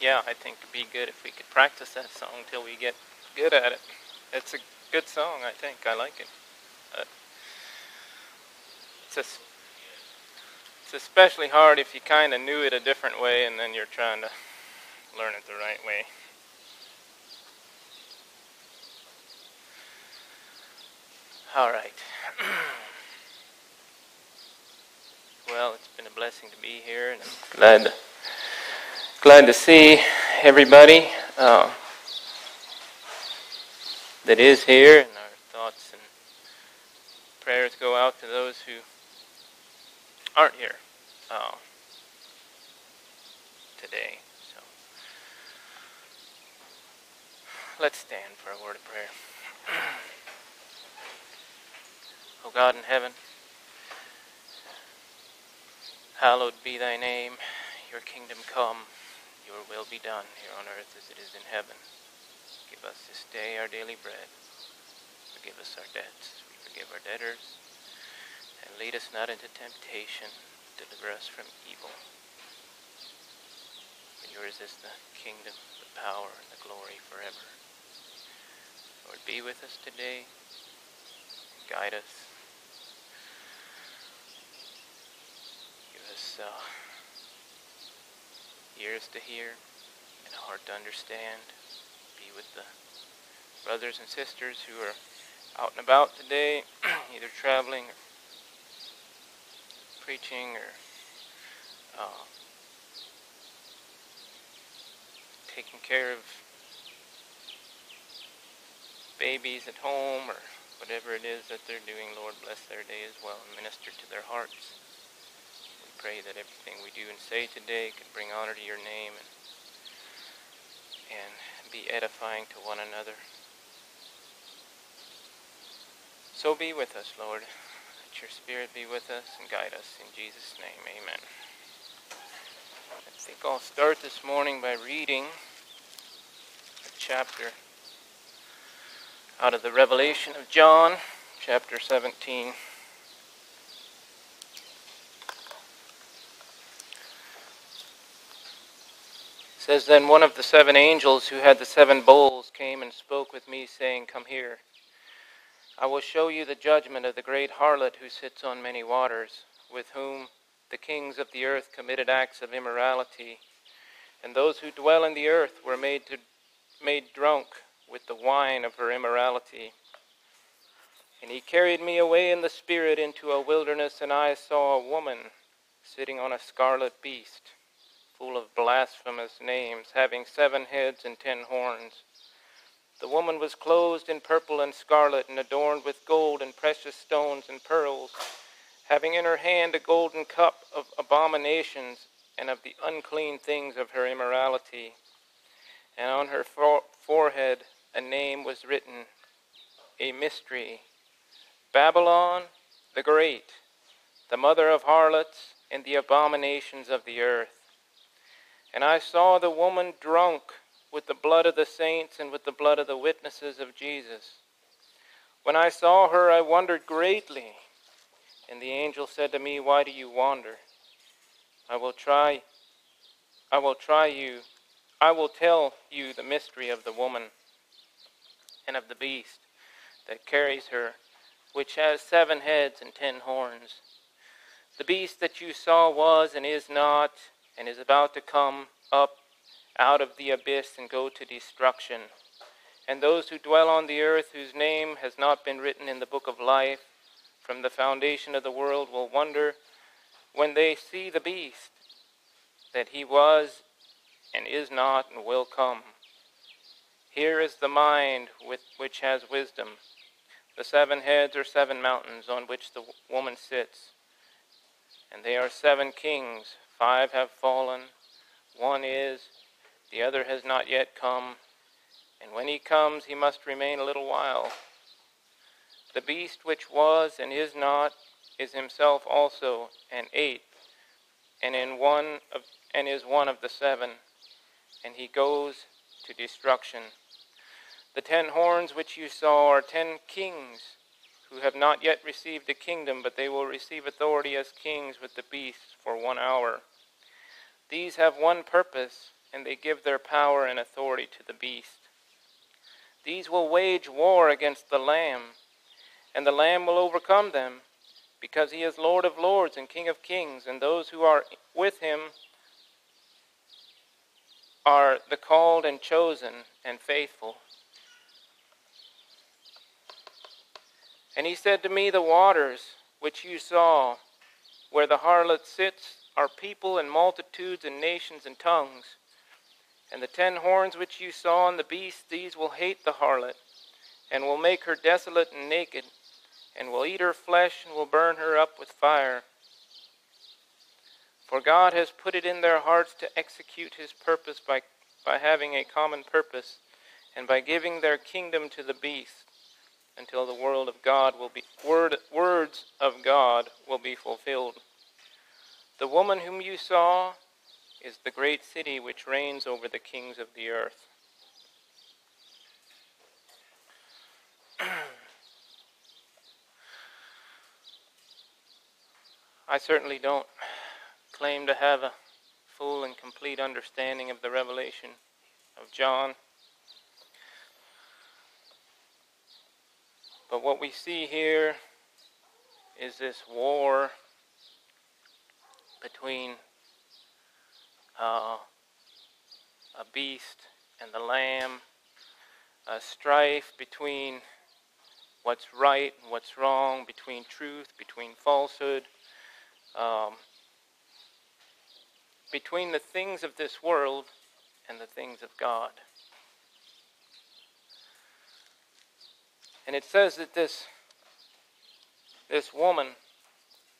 yeah, I think it'd be good if we could practice that song till we get good at it. It's a good song, I think. I like it. Uh, it's, a, it's especially hard if you kind of knew it a different way and then you're trying to learn it the right way. All right. well, it's been a blessing to be here, and I'm glad glad to see everybody uh, that is here, and our thoughts and prayers go out to those who aren't here uh, today. So let's stand for a word of prayer. O God in heaven, hallowed be thy name. Your kingdom come, your will be done here on earth as it is in heaven. Give us this day our daily bread. Forgive us our debts. We forgive our debtors. And lead us not into temptation. Deliver us from evil. For yours is the kingdom, the power, and the glory forever. Lord, be with us today. Guide us. Give us uh, ears to hear and a heart to understand. Be with the brothers and sisters who are out and about today, either traveling or preaching or uh, taking care of babies at home or whatever it is that they're doing, Lord, bless their day as well and minister to their hearts. Pray that everything we do and say today can bring honor to your name and, and be edifying to one another. So be with us, Lord. Let your Spirit be with us and guide us. In Jesus' name, amen. I think I'll start this morning by reading a chapter out of the Revelation of John, chapter 17. Says, Then one of the seven angels who had the seven bowls came and spoke with me, saying, Come here. I will show you the judgment of the great harlot who sits on many waters, with whom the kings of the earth committed acts of immorality, and those who dwell in the earth were made, to, made drunk with the wine of her immorality. And he carried me away in the Spirit into a wilderness, and I saw a woman sitting on a scarlet beast, full of blasphemous names, having seven heads and ten horns. The woman was clothed in purple and scarlet, and adorned with gold and precious stones and pearls, having in her hand a golden cup of abominations and of the unclean things of her immorality. And on her forehead a name was written, a mystery Babylon the Great, the mother of harlots and the abominations of the earth. And I saw the woman drunk with the blood of the saints and with the blood of the witnesses of Jesus. When I saw her, I wondered greatly. And the angel said to me, Why do you wonder? I will try, I will try you, I will tell you the mystery of the woman and of the beast that carries her, which has seven heads and ten horns. The beast that you saw was and is not, and is about to come up out of the abyss and go to destruction. And those who dwell on the earth, whose name has not been written in the book of life from the foundation of the world, will wonder when they see the beast that he was and is not and will come. Here is the mind with, which has wisdom. The seven heads are seven mountains on which the woman sits, and they are seven kings. Five have fallen, one is, the other has not yet come, and when he comes, he must remain a little while. The beast which was and is not is himself also an eighth, and in one of, and is one of the seven, and he goes to destruction. The ten horns which you saw are ten kings who have not yet received a kingdom, but they will receive authority as kings with the beasts for one hour. These have one purpose and they give their power and authority to the beast. These will wage war against the Lamb, and the Lamb will overcome them, because he is Lord of lords and King of kings, and those who are with him are the called and chosen and faithful. And he said to me, The waters which you saw, where the harlot sits, are people and multitudes and nations and tongues. And the ten horns which you saw on the beast, these will hate the harlot, and will make her desolate and naked, and will eat her flesh, and will burn her up with fire. For God has put it in their hearts to execute his purpose by, by having a common purpose, and by giving their kingdom to the beast, until the world of God will be word, words of God will be fulfilled. The woman whom you saw is the great city which reigns over the kings of the earth. I certainly don't claim to have a full and complete understanding of the revelation of John. But what we see here is this war between uh, a beast and the lamb, a strife between what's right and what's wrong, between truth, between falsehood, um, between the things of this world and the things of God. And it says that this, this woman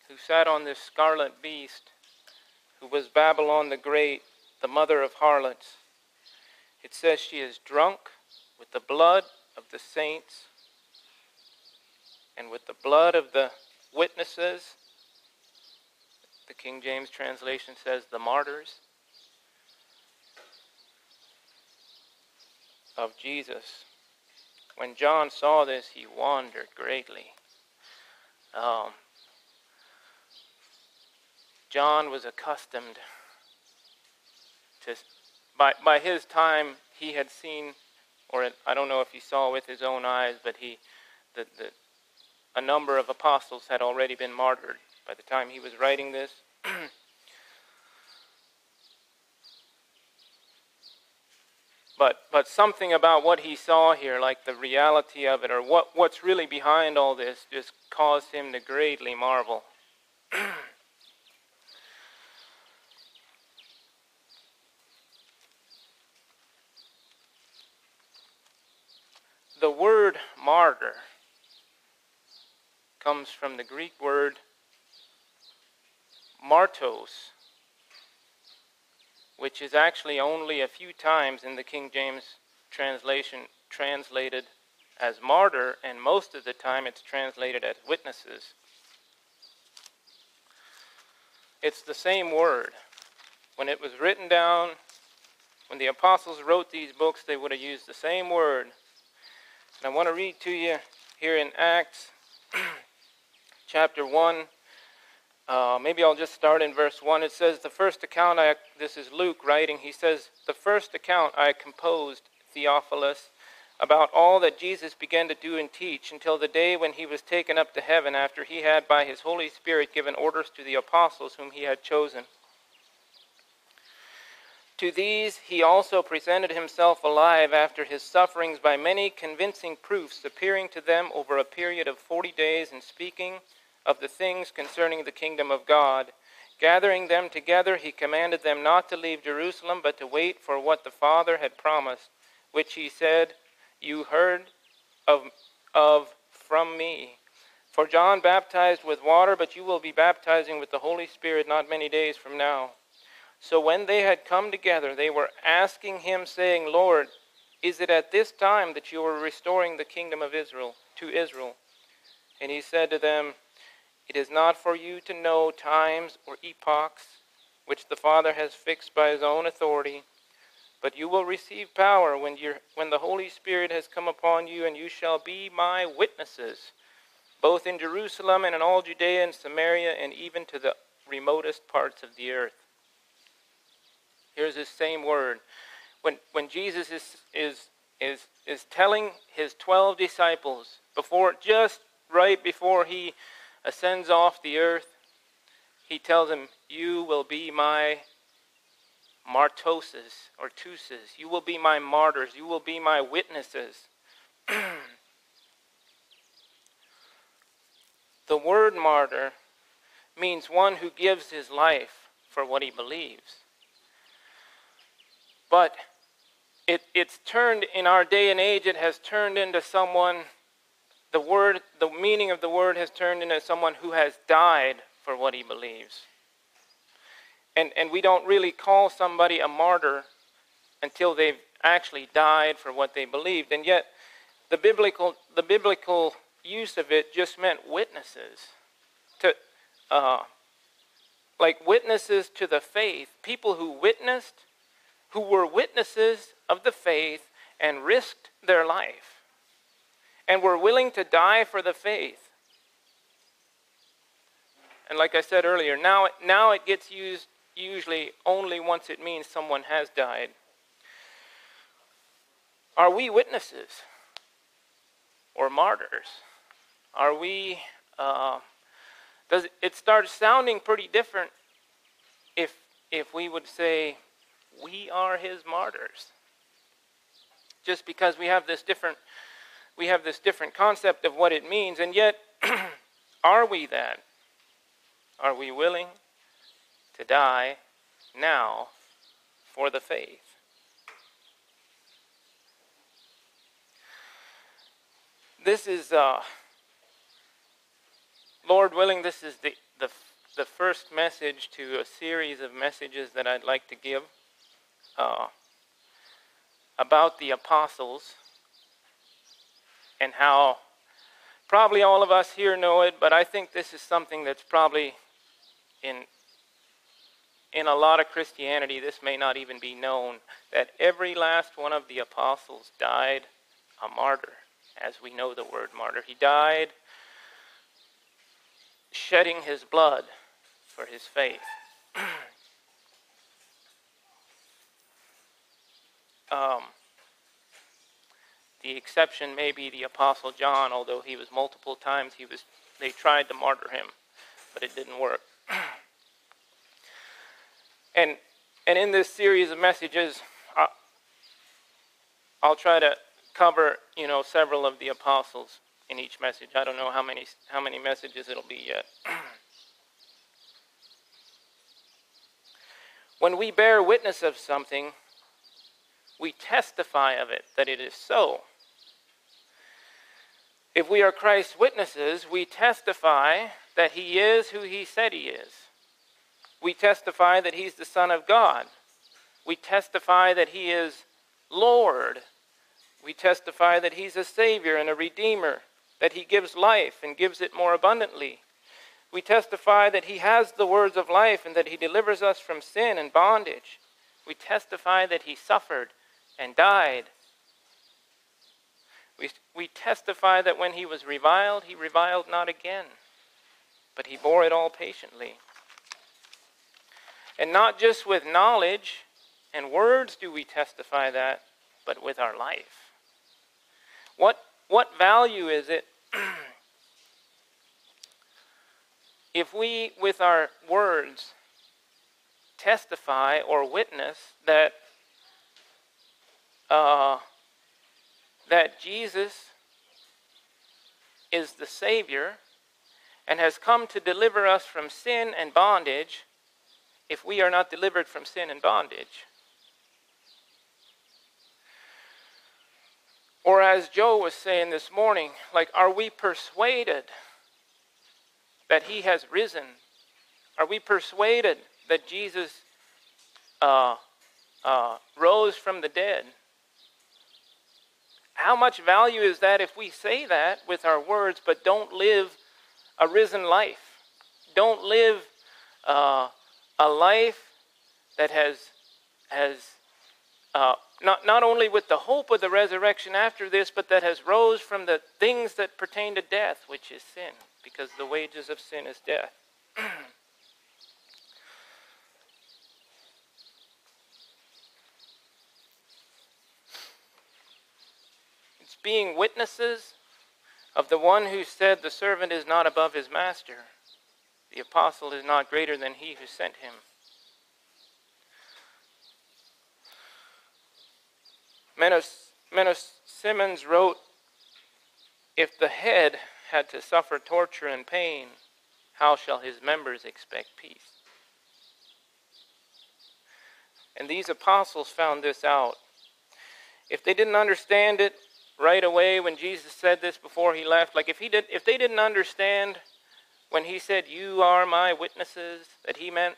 who sat on this scarlet beast who was Babylon the Great, the mother of harlots. It says she is drunk with the blood of the saints and with the blood of the witnesses. The King James translation says the martyrs of Jesus. When John saw this, he wondered greatly. Um, John was accustomed to, by, by his time, he had seen, or I don't know if he saw with his own eyes, but he, the, the, a number of apostles had already been martyred by the time he was writing this. but but something about what he saw here, like the reality of it, or what, what's really behind all this, just caused him to greatly marvel. The word martyr comes from the Greek word martos, which is actually only a few times in the King James translation translated as martyr, and most of the time it's translated as witnesses. It's the same word. When it was written down, when the apostles wrote these books, they would have used the same word and I want to read to you here in Acts chapter 1. Uh, maybe I'll just start in verse 1. It says, The first account, I, this is Luke writing, he says, The first account I composed, Theophilus, about all that Jesus began to do and teach until the day when he was taken up to heaven after he had by his Holy Spirit given orders to the apostles whom he had chosen to these he also presented himself alive after his sufferings by many convincing proofs, appearing to them over a period of forty days and speaking of the things concerning the kingdom of God. Gathering them together, he commanded them not to leave Jerusalem, but to wait for what the Father had promised, which he said, You heard of, of from me. For John baptized with water, but you will be baptizing with the Holy Spirit not many days from now. So when they had come together, they were asking him, saying, Lord, is it at this time that you are restoring the kingdom of Israel to Israel? And he said to them, It is not for you to know times or epochs which the Father has fixed by his own authority, but you will receive power when, when the Holy Spirit has come upon you, and you shall be my witnesses, both in Jerusalem and in all Judea and Samaria, and even to the remotest parts of the earth. Here's this same word. When, when Jesus is, is, is, is telling his 12 disciples, before just right before he ascends off the earth, he tells them, You will be my martoses or tuses. You will be my martyrs. You will be my witnesses. the word martyr means one who gives his life for what he believes. But it, it's turned in our day and age, it has turned into someone, the word, the meaning of the word has turned into someone who has died for what he believes. And, and we don't really call somebody a martyr until they've actually died for what they believed. And yet, the biblical, the biblical use of it just meant witnesses. To, uh, like witnesses to the faith, people who witnessed, who were witnesses of the faith and risked their life and were willing to die for the faith. And like I said earlier, now, now it gets used usually only once it means someone has died. Are we witnesses or martyrs? Are we, uh, does it, it start sounding pretty different if, if we would say, we are his martyrs? Just because we have this different, we have this different concept of what it means, and yet, are we that? Are we willing to die now for the faith? This is, uh, Lord willing, this is the, the, the first message to a series of messages that I'd like to give uh, about the apostles and how probably all of us here know it, but I think this is something that's probably in in a lot of Christianity, this may not even be known, that every last one of the apostles died a martyr, as we know the word martyr. He died shedding his blood for his faith. um, the exception may be the apostle John, although he was multiple times he was they tried to martyr him, but it didn't work. and and in this series of messages, I, I'll try to cover you know several of the apostles in each message. I don't know how many how many messages it'll be yet. when we bear witness of something, we testify of it that it is so. If we are Christ's witnesses, we testify that he is who he said he is. We testify that he's the Son of God. We testify that he is Lord. We testify that he's a Savior and a Redeemer, that he gives life and gives it more abundantly. We testify that he has the words of life and that he delivers us from sin and bondage. We testify that he suffered and died we, we testify that when he was reviled, he reviled not again, but he bore it all patiently. And not just with knowledge and words do we testify that, but with our life. What, what value is it if we, with our words, testify or witness that uh, that Jesus is the Savior and has come to deliver us from sin and bondage if we are not delivered from sin and bondage. Or as Joe was saying this morning, like, are we persuaded that he has risen? Are we persuaded that Jesus uh, uh, rose from the dead? How much value is that if we say that with our words but don't live a risen life? Don't live uh, a life that has, has uh, not, not only with the hope of the resurrection after this, but that has rose from the things that pertain to death, which is sin, because the wages of sin is death. Being witnesses of the one who said, The servant is not above his master, the apostle is not greater than he who sent him. Menno Simons wrote, If the head had to suffer torture and pain, how shall his members expect peace? And these apostles found this out. If they didn't understand it right away when Jesus said this before he left, like if he did if they didn't understand when he said, You are my witnesses, that he meant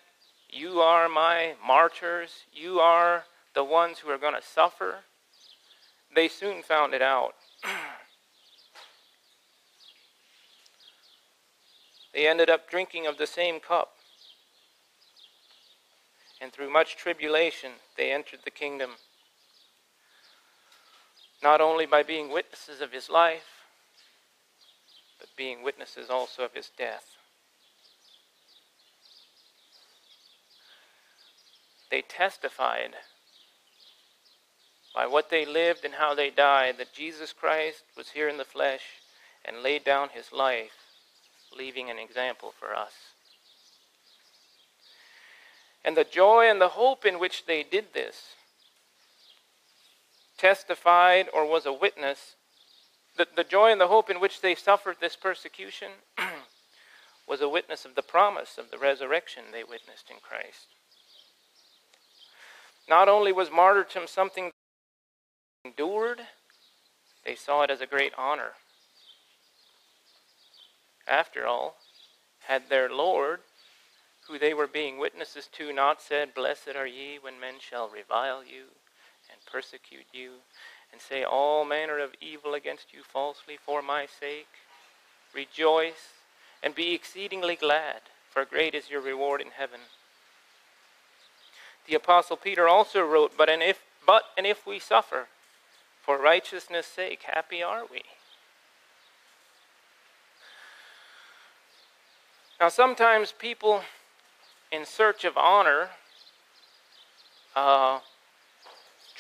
you are my martyrs, you are the ones who are going to suffer, they soon found it out. they ended up drinking of the same cup and through much tribulation they entered the kingdom. Not only by being witnesses of his life, but being witnesses also of his death. They testified by what they lived and how they died that Jesus Christ was here in the flesh and laid down his life, leaving an example for us. And the joy and the hope in which they did this testified or was a witness. The, the joy and the hope in which they suffered this persecution was a witness of the promise of the resurrection they witnessed in Christ. Not only was martyrdom something endured, they saw it as a great honor. After all, had their Lord who they were being witnesses to not said, Blessed are ye when men shall revile you persecute you and say all manner of evil against you falsely for my sake? Rejoice and be exceedingly glad, for great is your reward in heaven. The apostle Peter also wrote, But and if but and if we suffer for righteousness' sake, happy are we. Now sometimes people in search of honor, uh,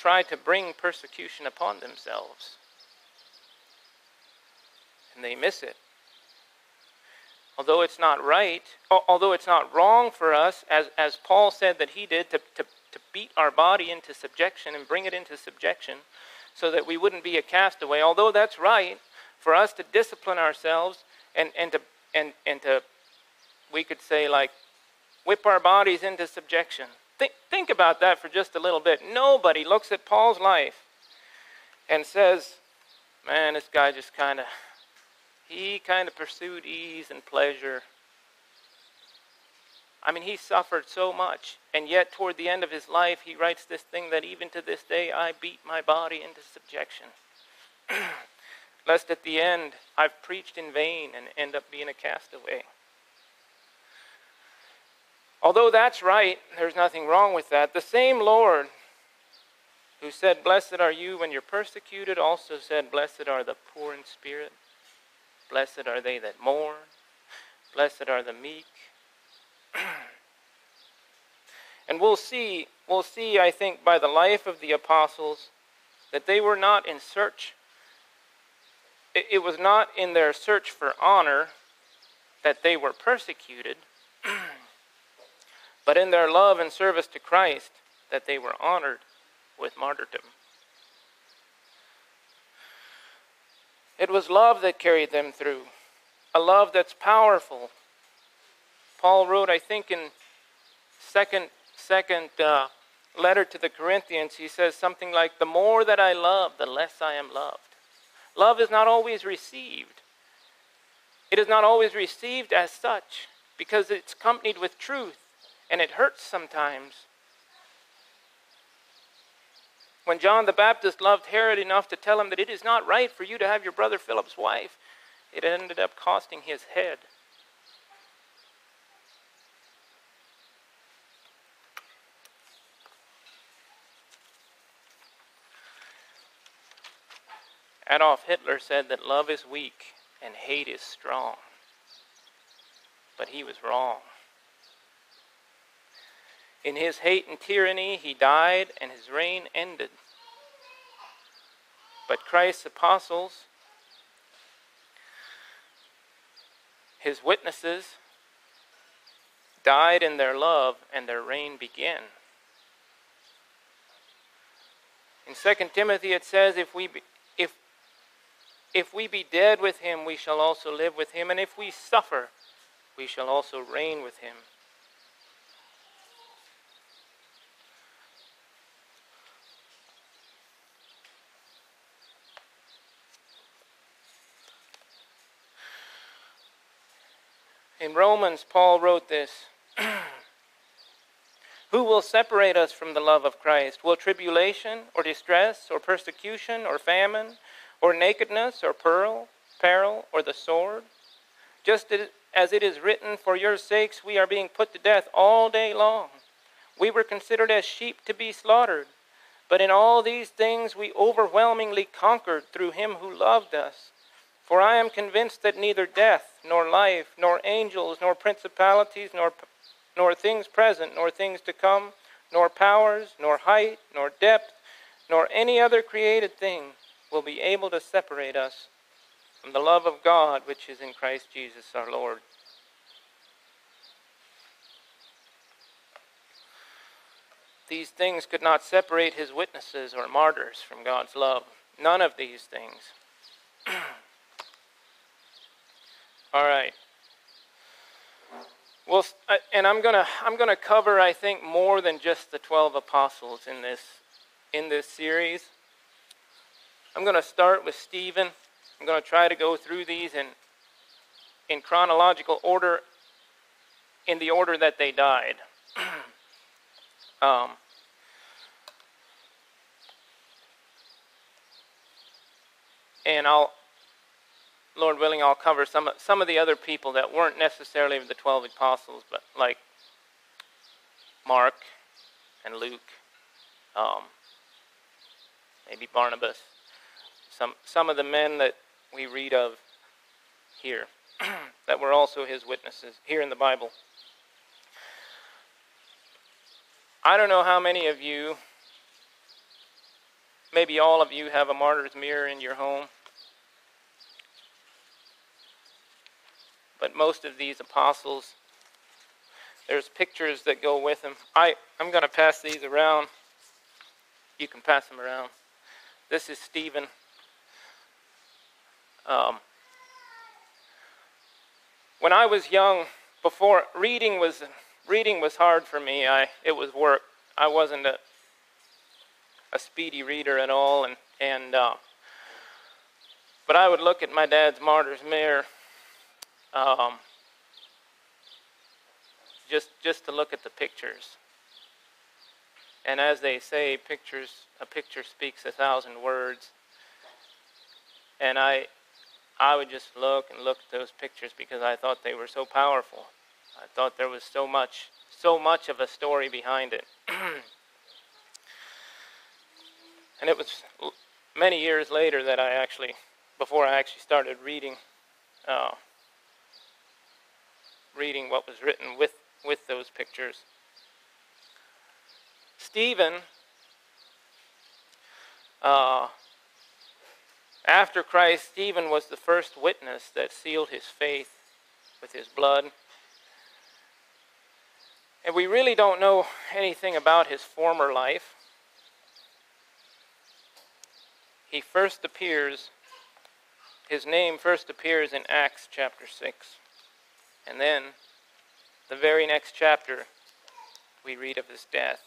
try to bring persecution upon themselves. And they miss it. Although it's not right, although it's not wrong for us, as, as Paul said that he did, to, to, to beat our body into subjection and bring it into subjection so that we wouldn't be a castaway, although that's right, for us to discipline ourselves and, and, to, and, and to, we could say, like, whip our bodies into subjection. Think, think about that for just a little bit. Nobody looks at Paul's life and says, man, this guy just kind of, he kind of pursued ease and pleasure. I mean, he suffered so much, and yet toward the end of his life, he writes this thing that even to this day, I beat my body into subjection. Lest at the end, I've preached in vain and end up being a castaway. Although that's right, there's nothing wrong with that. The same Lord who said, Blessed are you when you're persecuted, also said, Blessed are the poor in spirit. Blessed are they that mourn. Blessed are the meek. and we'll see, we'll see, I think, by the life of the apostles that they were not in search. It was not in their search for honor that they were persecuted. but in their love and service to Christ that they were honored with martyrdom. It was love that carried them through, a love that's powerful. Paul wrote, I think, in second second uh, letter to the Corinthians, he says something like, "The more that I love, the less I am loved." Love is not always received. It is not always received as such because it's accompanied with truth and it hurts sometimes. When John the Baptist loved Herod enough to tell him that it is not right for you to have your brother Philip's wife, it ended up costing his head. Adolf Hitler said that love is weak and hate is strong. But he was wrong. In his hate and tyranny, he died, and his reign ended. But Christ's apostles, his witnesses, died in their love, and their reign began. In 2 Timothy it says, if we, be, if, if we be dead with him, we shall also live with him, and if we suffer, we shall also reign with him. In Romans, Paul wrote this Who will separate us from the love of Christ? Will tribulation, or distress, or persecution, or famine, or nakedness, or peril, peril, or the sword? Just as it is written, For your sakes we are being put to death all day long. We were considered as sheep to be slaughtered. But in all these things we overwhelmingly conquered through him who loved us. For I am convinced that neither death, nor life, nor angels, nor principalities, nor, nor things present, nor things to come, nor powers, nor height, nor depth, nor any other created thing will be able to separate us from the love of God which is in Christ Jesus our Lord. These things could not separate his witnesses or martyrs from God's love. None of these things. All right. Well, and I'm gonna I'm gonna cover I think more than just the twelve apostles in this in this series. I'm gonna start with Stephen. I'm going to try to go through these in, in chronological order, in the order that they died. um, and I'll, Lord willing, I'll cover some some of the other people that weren't necessarily the twelve apostles, but like Mark and Luke, um, maybe Barnabas, some some of the men that we read of here, that were also his witnesses here in the Bible. I don't know how many of you, maybe all of you, have a martyr's mirror in your home. But most of these apostles, there's pictures that go with them. I, I'm going to pass these around. You can pass them around. This is Stephen. Um, when I was young, before reading was reading was hard for me. I it was work. I wasn't a a speedy reader at all, and and uh, but I would look at my dad's martyr's mirror, um, just just to look at the pictures. And as they say, pictures a picture speaks a thousand words. And I I would just look and look at those pictures because I thought they were so powerful. I thought there was so much, so much of a story behind it. and it was many years later that I actually, before I actually started reading, uh, reading what was written with, with those pictures. Stephen uh, after Christ, Stephen was the first witness that sealed his faith with his blood. And we really don't know anything about his former life. He first appears, his name first appears in Acts chapter 6. And then, the very next chapter, we read of his death.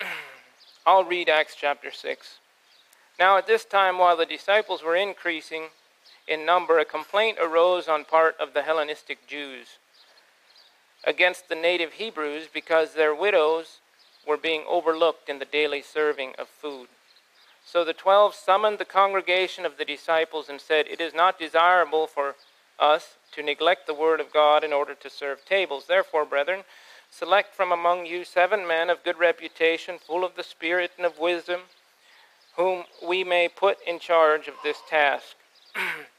I'll read Acts chapter 6. Now, at this time, while the disciples were increasing in number, a complaint arose on part of the Hellenistic Jews against the native Hebrews because their widows were being overlooked in the daily serving of food. So the twelve summoned the congregation of the disciples and said, It is not desirable for us to neglect the word of God in order to serve tables. Therefore, brethren, Select from among you seven men of good reputation, full of the Spirit and of wisdom, whom we may put in charge of this task.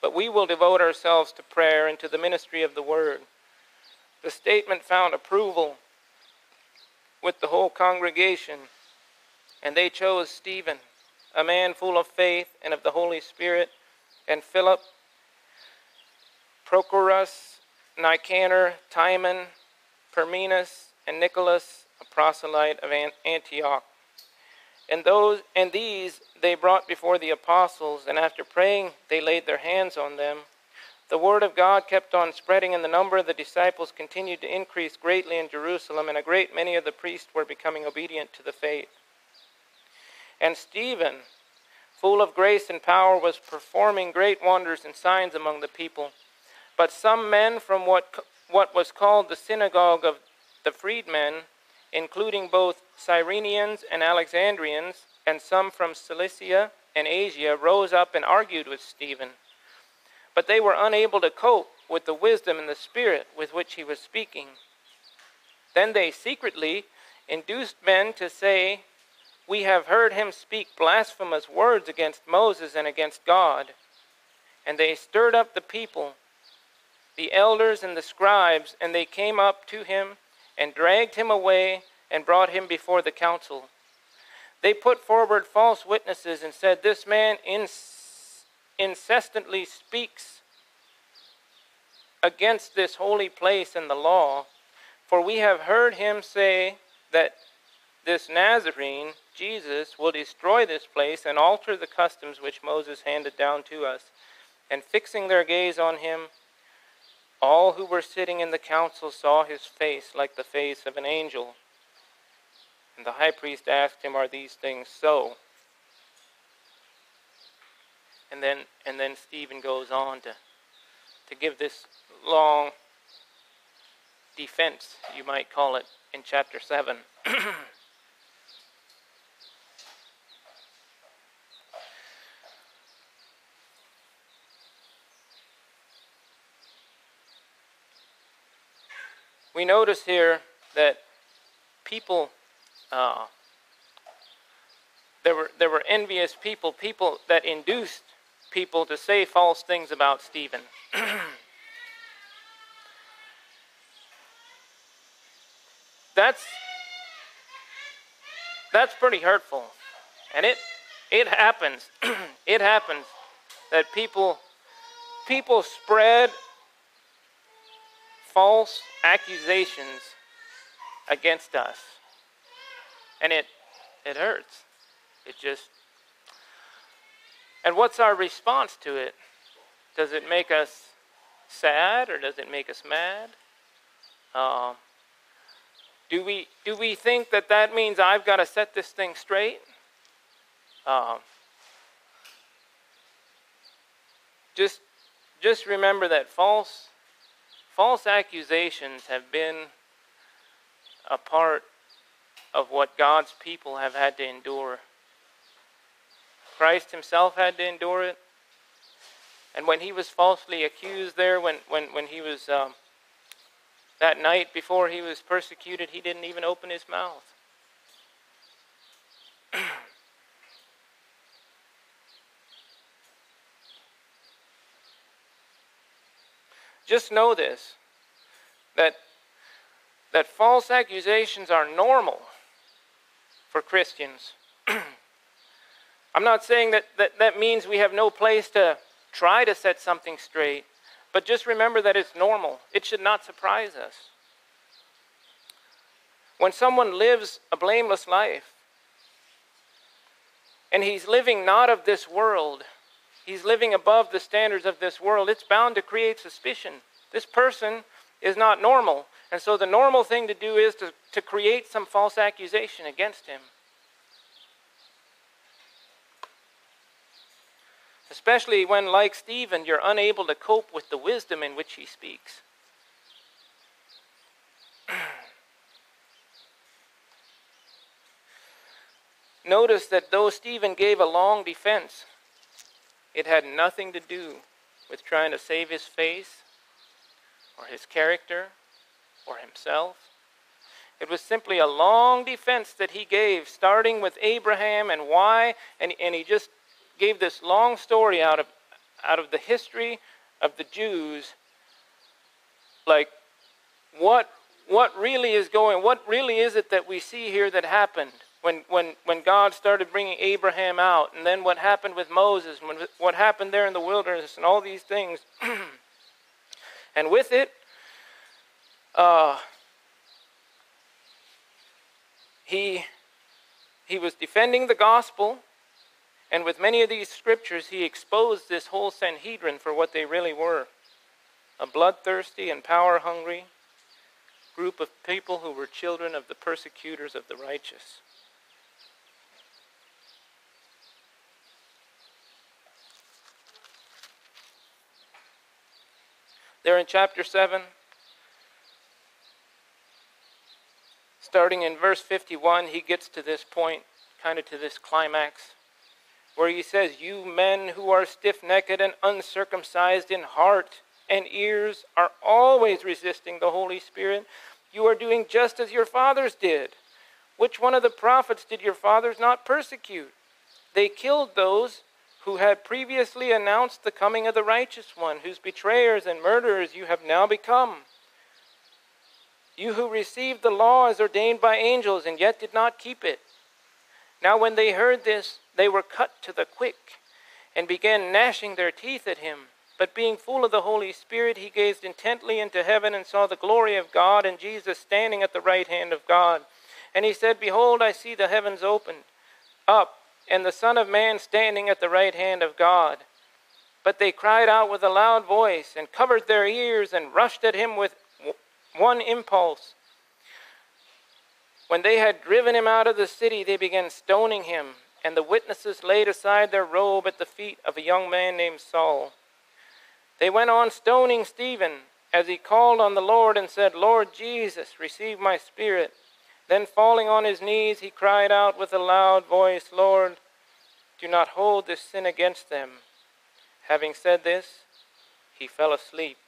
but we will devote ourselves to prayer and to the ministry of the word. The statement found approval with the whole congregation, and they chose Stephen, a man full of faith and of the Holy Spirit, and Philip, Prochorus, Nicanor, Timon, Parmenas, and Nicholas, a proselyte of Antioch. And those and these they brought before the apostles, and after praying they laid their hands on them. The word of God kept on spreading, and the number of the disciples continued to increase greatly in Jerusalem, and a great many of the priests were becoming obedient to the faith. And Stephen, full of grace and power, was performing great wonders and signs among the people. But some men from what, what was called the synagogue of the freedmen, including both Cyrenians and Alexandrians, and some from Cilicia and Asia, rose up and argued with Stephen. But they were unable to cope with the wisdom and the spirit with which he was speaking. Then they secretly induced men to say, We have heard him speak blasphemous words against Moses and against God. And they stirred up the people, the elders and the scribes, and they came up to him and dragged him away and brought him before the council. They put forward false witnesses and said, This man ins- incessantly speaks against this holy place and the law, for we have heard him say that this Nazarene, Jesus, will destroy this place and alter the customs which Moses handed down to us. And fixing their gaze on him, all who were sitting in the council saw his face like the face of an angel. And the high priest asked him, Are these things so? And then, and then Stephen goes on to, to give this long defense, you might call it, in chapter 7. we notice here that people, uh, there, were, there were envious people, people that induced people to say false things about Stephen. that's that's pretty hurtful and it it happens it happens that people people spread false accusations against us. And it it hurts. It just And what's our response to it? Does it make us sad or does it make us mad? Uh, do we do we think that that means I've got to set this thing straight? Uh, just just remember that false false accusations have been a part of what God's people have had to endure. Christ himself had to endure it. And when he was falsely accused there, when, when, when he was, um, that night before he was persecuted, he didn't even open his mouth. Just know this that, that false accusations are normal for Christians. I'm not saying that, that that means we have no place to try to set something straight, but just remember that it's normal. It should not surprise us. When someone lives a blameless life, and he's living not of this world, he's living above the standards of this world, it's bound to create suspicion. This person is not normal. And so the normal thing to do is to, to create some false accusation against him. Especially when, like Stephen, you're unable to cope with the wisdom in which he speaks. Notice that though Stephen gave a long defense, it had nothing to do with trying to save his face or his character or himself. It was simply a long defense that he gave, starting with Abraham and why, and, and he just gave this long story out of, out of the history of the Jews, like what, what really is going, what really is it that we see here that happened? when, when, when God started bringing Abraham out, and then what happened with Moses, when, what happened there in the wilderness, and all these things. and with it, uh, he, he was defending the gospel, and with many of these scriptures, he exposed this whole Sanhedrin for what they really were a bloodthirsty and power hungry group of people who were children of the persecutors of the righteous. There in chapter 7, starting in verse 51, he gets to this point, kind of to this climax, where he says, You men who are stiff necked and uncircumcised in heart and ears are always resisting the Holy Spirit. You are doing just as your fathers did. Which one of the prophets did your fathers not persecute? They killed those who had previously announced the coming of the righteous one, whose betrayers and murderers you have now become. You who received the law as ordained by angels and yet did not keep it. Now, when they heard this, they were cut to the quick and began gnashing their teeth at him. But being full of the Holy Spirit, he gazed intently into heaven and saw the glory of God and Jesus standing at the right hand of God. And he said, Behold, I see the heavens opened up and the Son of Man standing at the right hand of God. But they cried out with a loud voice and covered their ears and rushed at him with one impulse. When they had driven him out of the city, they began stoning him, and the witnesses laid aside their robe at the feet of a young man named Saul. They went on stoning Stephen as he called on the Lord and said, Lord Jesus, receive my spirit. Then, falling on his knees, he cried out with a loud voice, Lord, do not hold this sin against them. Having said this, he fell asleep.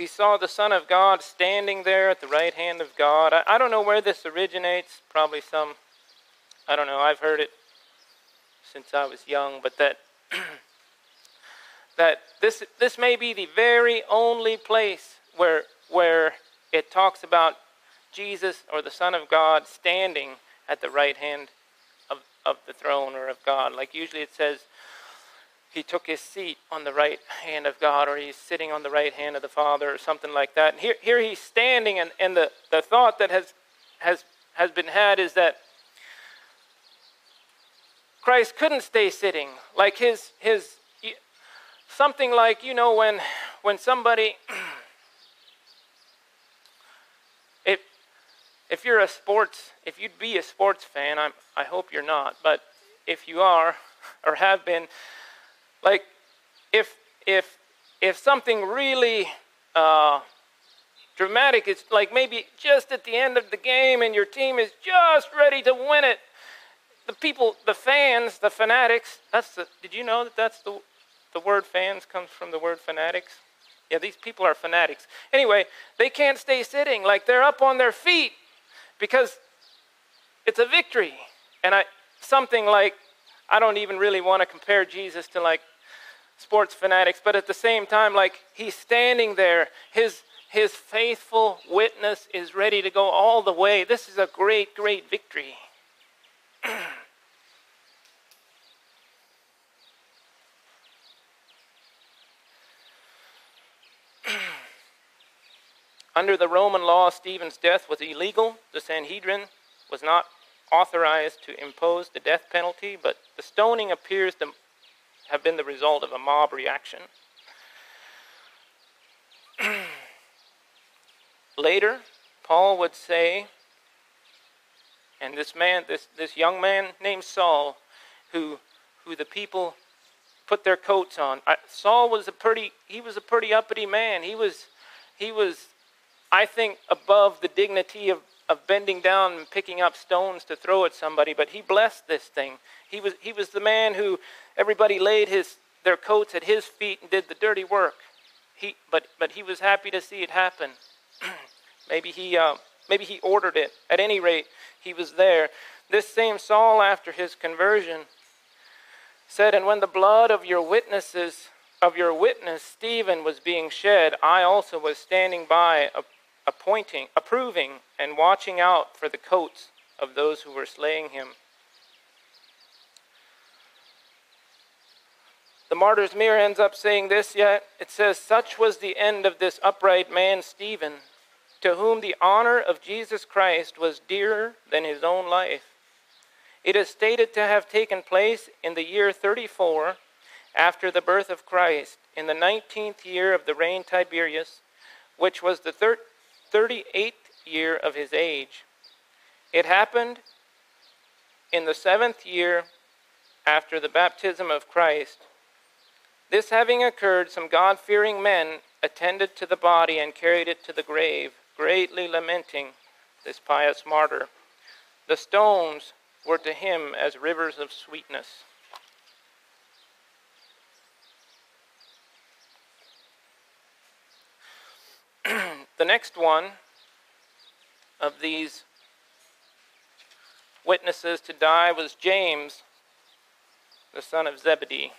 He saw the Son of God standing there at the right hand of God. I, I, don't know where this originates. Probably some, I don't know, I've heard it since I was young, but that that this, this may be the very only place where, where it talks about Jesus or the Son of God standing at the right hand of, of the throne or of God. Like usually it says he took his seat on the right hand of God or he's sitting on the right hand of the Father or something like that. And here, here he's standing, and, and the, the thought that has, has, has been had is that Christ couldn't stay sitting. Like his, his something like, you know, when, when somebody, if, if you're a sports, if you'd be a sports fan, I'm, I hope you're not, but if you are or have been, like, if, if, if something really uh, dramatic is like maybe just at the end of the game and your team is just ready to win it, the people, the fans, the fanatics, that's the, did you know that that's the, the word fans comes from the word fanatics? Yeah, these people are fanatics. Anyway, they can't stay sitting. Like they're up on their feet because it's a victory. And I something like I don't even really want to compare Jesus to like sports fanatics, but at the same time, like he's standing there, his his faithful witness is ready to go all the way. This is a great, great victory. Under the Roman law, Stephen's death was illegal. The Sanhedrin was not authorized to impose the death penalty, but the stoning appears to have been the result of a mob reaction. Later, Paul would say, and this man, this, this young man named Saul, who, who the people put their coats on. I, Saul was a pretty, he was a pretty uppity man. He was, he was I think, above the dignity of, of bending down and picking up stones to throw at somebody, but he blessed this thing. He was, he was the man who everybody laid his, their coats at his feet and did the dirty work. He, but, but he was happy to see it happen. maybe, he, uh, maybe he ordered it. At any rate, he was there. This same Saul, after his conversion, said, And when the blood of your witnesses, of your witness Stephen was being shed, I also was standing by appointing, approving, and watching out for the coats of those who were slaying him. The martyr's mirror ends up saying this yet. It says, Such was the end of this upright man, Stephen, to whom the honor of Jesus Christ was dearer than his own life. It is stated to have taken place in the year 34 after the birth of Christ, in the 19th year of the reign Tiberius, which was the 38th year of his age. It happened in the seventh year after the baptism of Christ. This having occurred, some God fearing men attended to the body and carried it to the grave, greatly lamenting this pious martyr. The stones were to him as rivers of sweetness. The next one of these witnesses to die was James, the son of Zebedee.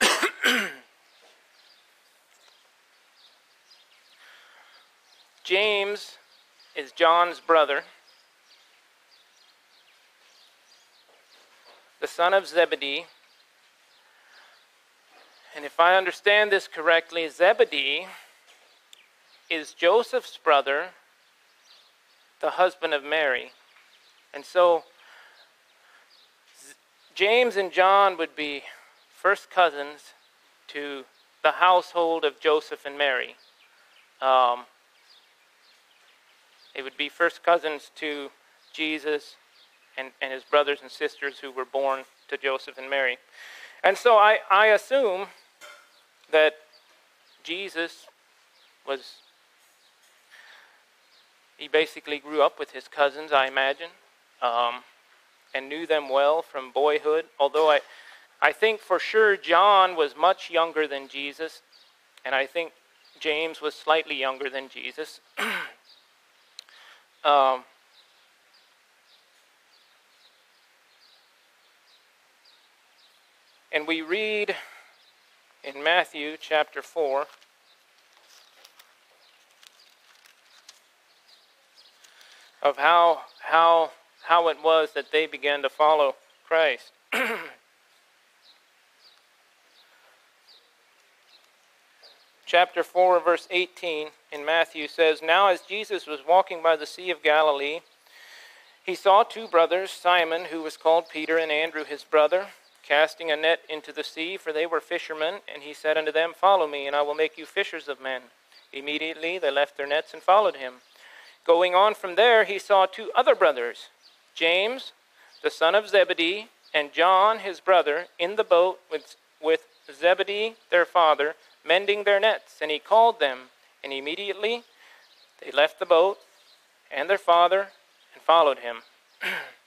James is John's brother, the son of Zebedee, and if I understand this correctly, Zebedee is Joseph's brother, the husband of Mary. And so James and John would be first cousins to the household of Joseph and Mary. Um, they would be first cousins to Jesus and, and his brothers and sisters who were born to Joseph and Mary. And so I, I assume that Jesus was, he basically grew up with his cousins, I imagine, um, and knew them well from boyhood. Although I, I think for sure John was much younger than Jesus, and I think James was slightly younger than Jesus. um, and we read in Matthew chapter 4. Of how, how, how it was that they began to follow Christ. chapter 4, verse 18 in Matthew says, Now as Jesus was walking by the Sea of Galilee, he saw two brothers, Simon, who was called Peter, and Andrew his brother casting a net into the sea, for they were fishermen. And he said unto them, Follow me, and I will make you fishers of men. Immediately they left their nets and followed him. Going on from there, he saw two other brothers, James, the son of Zebedee, and John, his brother, in the boat with, with Zebedee, their father, mending their nets. And he called them, and immediately they left the boat and their father and followed him.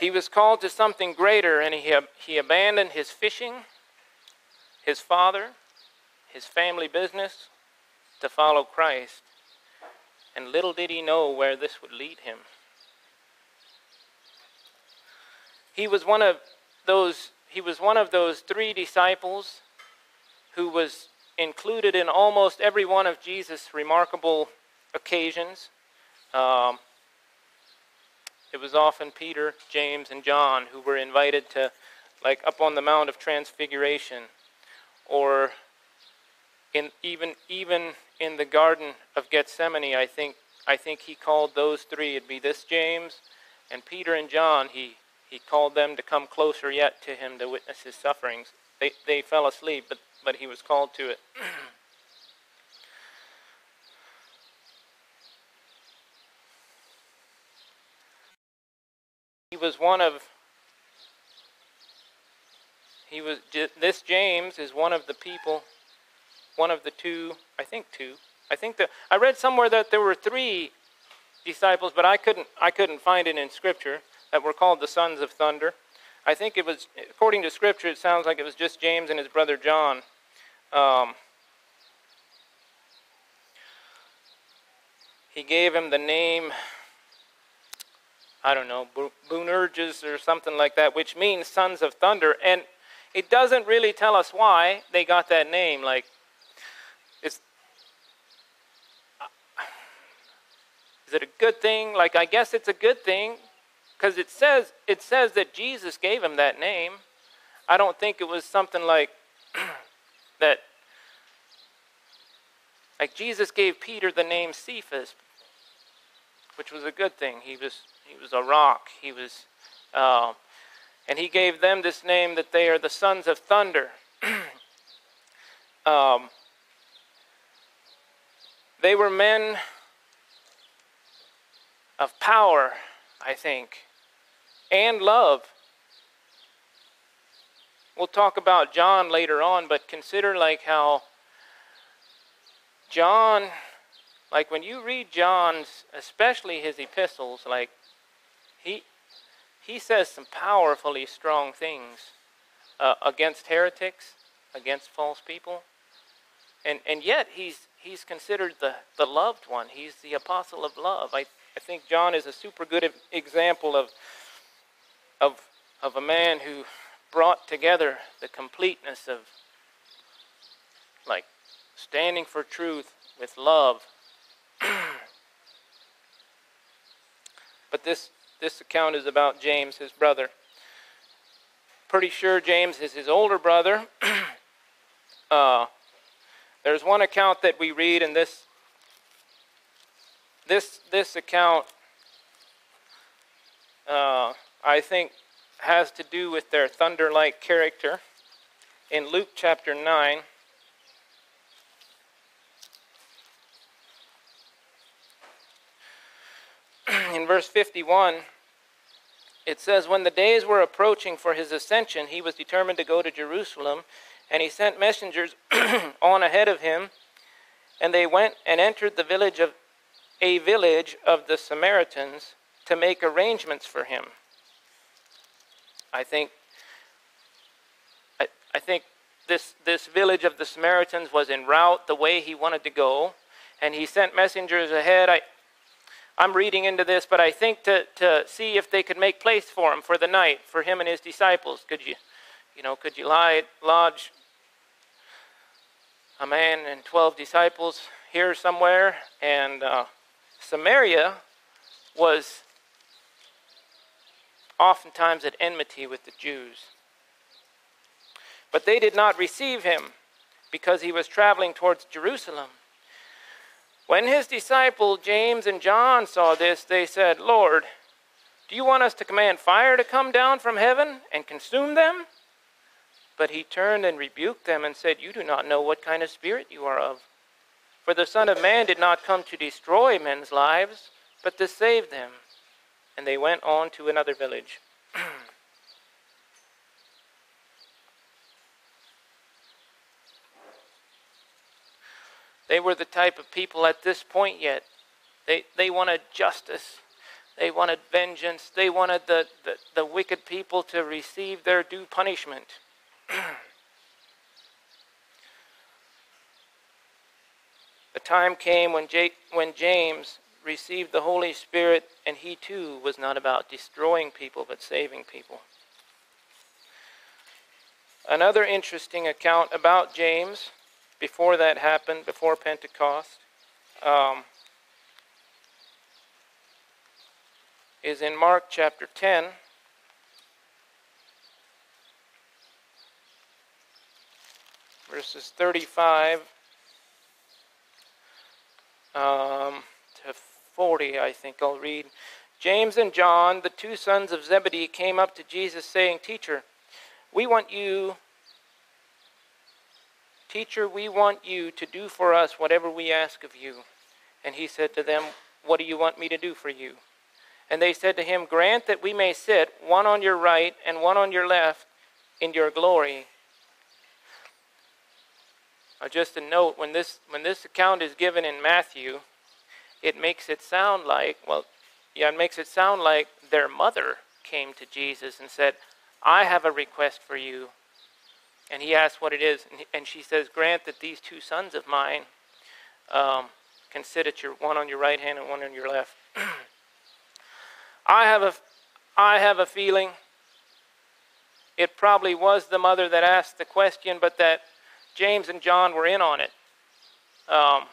He was called to something greater, and he, he abandoned his fishing, his father, his family business to follow Christ. And little did he know where this would lead him. He was one of those he was one of those three disciples who was included in almost every one of Jesus' remarkable occasions. Um, it was often Peter, James, and John who were invited to, like, up on the Mount of Transfiguration, or in even even in the Garden of Gethsemane. I think I think he called those three. It'd be this James and Peter and John. He he called them to come closer yet to him to witness his sufferings. They they fell asleep, but but he was called to it. was one of he was this James is one of the people one of the two I think two. I think that I read somewhere that there were three disciples but I couldn't I couldn't find it in scripture that were called the sons of thunder. I think it was according to scripture it sounds like it was just James and his brother John. Um, he gave him the name I don't know, Boanerges or something like that, which means sons of thunder. And it doesn't really tell us why they got that name. Like, it's. Uh, is it a good thing? Like, I guess it's a good thing because it says it says that Jesus gave him that name. I don't think it was something like that. Like Jesus gave Peter the name Cephas, which was a good thing. He was he was a rock. He was, uh, and he gave them this name that they are the sons of thunder. um, they were men of power, I think, and love. We'll talk about John later on, but consider like how John, like when you read John's, especially his epistles, like he, he says some powerfully strong things uh, against heretics, against false people. And, and yet he's, he's considered the, the loved one. He's the apostle of love. I, I think John is a super good example of, of, of a man who brought together the completeness of like standing for truth with love. but this this account is about James, his brother. Pretty sure James is his older brother. uh, there's one account that we read in this this this account uh, I think has to do with their thunder-like character in Luke chapter 9 in verse 51, it says, When the days were approaching for his ascension, he was determined to go to Jerusalem, and he sent messengers on ahead of him, and they went and entered the village of a village of the Samaritans to make arrangements for him. I think I, I think this this village of the Samaritans was en route the way he wanted to go, and he sent messengers ahead. I I'm reading into this, but I think to, to see if they could make place for him for the night, for him and his disciples. Could you, you know, could you lie, lodge a man and 12 disciples here somewhere? And uh, Samaria was oftentimes at enmity with the Jews. But they did not receive him because he was traveling towards Jerusalem. When his disciple James and John saw this, they said, Lord, do you want us to command fire to come down from heaven and consume them? But he turned and rebuked them and said, You do not know what kind of spirit you are of. For the Son of Man did not come to destroy men's lives, but to save them. And they went on to another village. They were the type of people at this point yet. They, they wanted justice. They wanted vengeance. They wanted the, the, the wicked people to receive their due punishment. the time came when, J- when James received the Holy Spirit, and he too was not about destroying people but saving people. Another interesting account about James before that happened, before Pentecost, um, is in Mark chapter 10. Verses 35 um, to 40, I think I'll read. James and John, the two sons of Zebedee, came up to Jesus saying, Teacher, we want you Teacher, we want you to do for us whatever we ask of you. And he said to them, What do you want me to do for you? And they said to him, Grant that we may sit, one on your right and one on your left, in your glory. Now, just a note when this, when this account is given in Matthew, it makes it sound like, well, yeah, it makes it sound like their mother came to Jesus and said, I have a request for you. And he asks what it is, and she says, Grant that these two sons of mine um, can sit at your one on your right hand and one on your left. I have a, I have a feeling it probably was the mother that asked the question, but that James and John were in on it. Um,